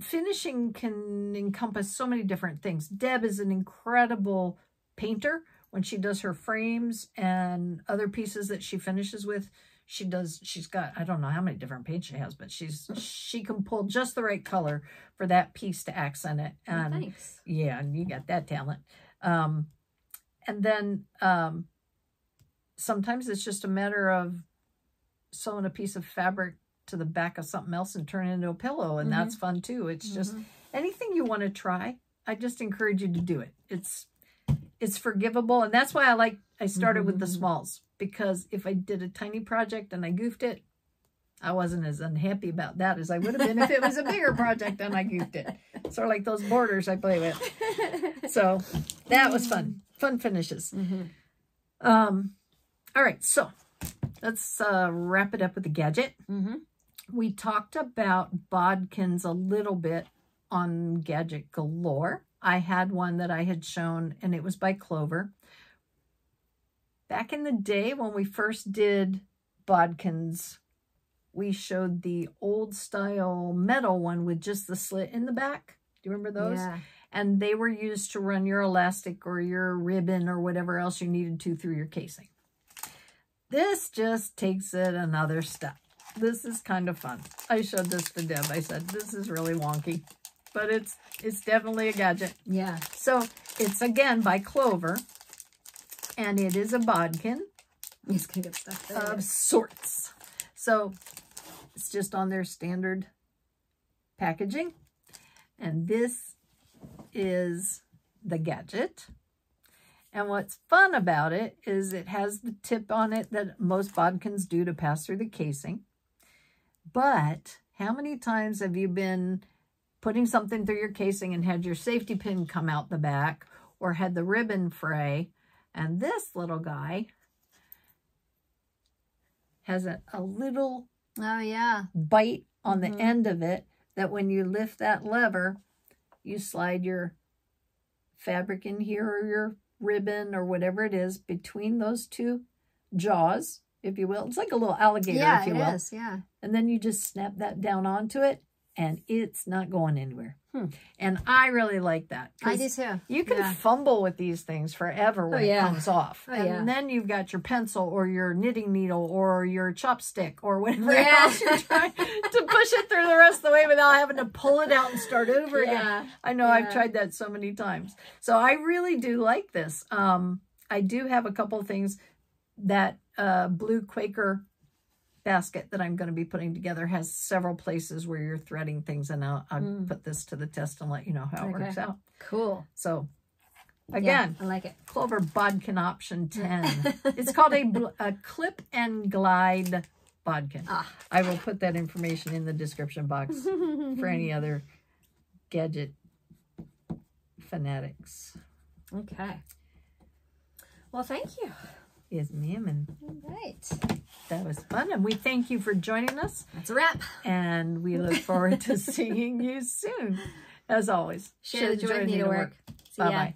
finishing can encompass so many different things. Deb is an incredible painter when she does her frames and other pieces that she finishes with. She does, she's got, I don't know how many different paints she has, but she's, <laughs> she can pull just the right color for that piece to accent it. Oh, And thanks. yeah, and you got that talent. Um, and then um, sometimes it's just a matter of sewing a piece of fabric to the back of something else and turn it into a pillow, and Mhm. that's fun too. It's just Mhm. anything you want to try. I just encourage you to do it. It's it's forgivable, and that's why I like. I started with the Mhm. smalls because if I did a tiny project and I goofed it, I wasn't as unhappy about that as I would have been if it was a bigger project and I goofed it. Sort of like those borders I play with. <laughs> So that was fun. Fun finishes. Mhm. Um, all right, so let's uh, wrap it up with the gadget. Mhm. We talked about bodkins a little bit on Gadget Galore. I had one that I had shown, and it was by Clover. Back in the day when we first did bodkins, we showed the old style metal one with just the slit in the back. Do you remember those? Yeah. and they were used to run your elastic or your ribbon or whatever else you needed to through your casing. This just takes it another step. This is kind of fun. I showed this to Deb. I said, this is really wonky, but it's it's definitely a gadget. Yeah. So it's again by Clover, and it is a bodkin It's gonna get stuff there. of sorts. So it's just on their standard packaging. And this is the gadget. And what's fun about it is it has the tip on it that most bodkins do to pass through the casing. But how many times have you been putting something through your casing and had your safety pin come out the back or had the ribbon fray? And this little guy has a, a little oh yeah. bite on the mm-hmm. end of it that when you lift that lever, you slide your fabric in here or your ribbon or whatever it is between those two jaws, if you will. It's like a little alligator, yeah, if you it will. is. Yeah. And then you just snap that down onto it and it's not going anywhere. Hmm. And I really like that. I do too. You can Yeah. fumble with these things forever when Oh, yeah. it comes off. Oh, and yeah. then you've got your pencil or your knitting needle or your chopstick or whatever else you're trying <laughs> to push it through the rest of the way without having to pull it out and start over again. I know I've tried that so many times. So I really do like this. Um, I do have a couple things that uh, blue Quaker basket that I'm going to be putting together has several places where you're threading things and I'll, I'll Mm. put this to the test and let you know how it Okay. works out. Cool. So Yeah, again, I like it. Clover Bodkin option 10. <laughs> it's called a, a clip and glide bodkin. Ah. I will put that information in the description box for any <laughs> other gadget fanatics. Okay. Well, thank you. Yes, ma'am. And All right. that was fun. And we thank you for joining us. That's a wrap. And we look forward to <laughs> seeing you soon. As always, Share the joy of needlework. See. Bye bye.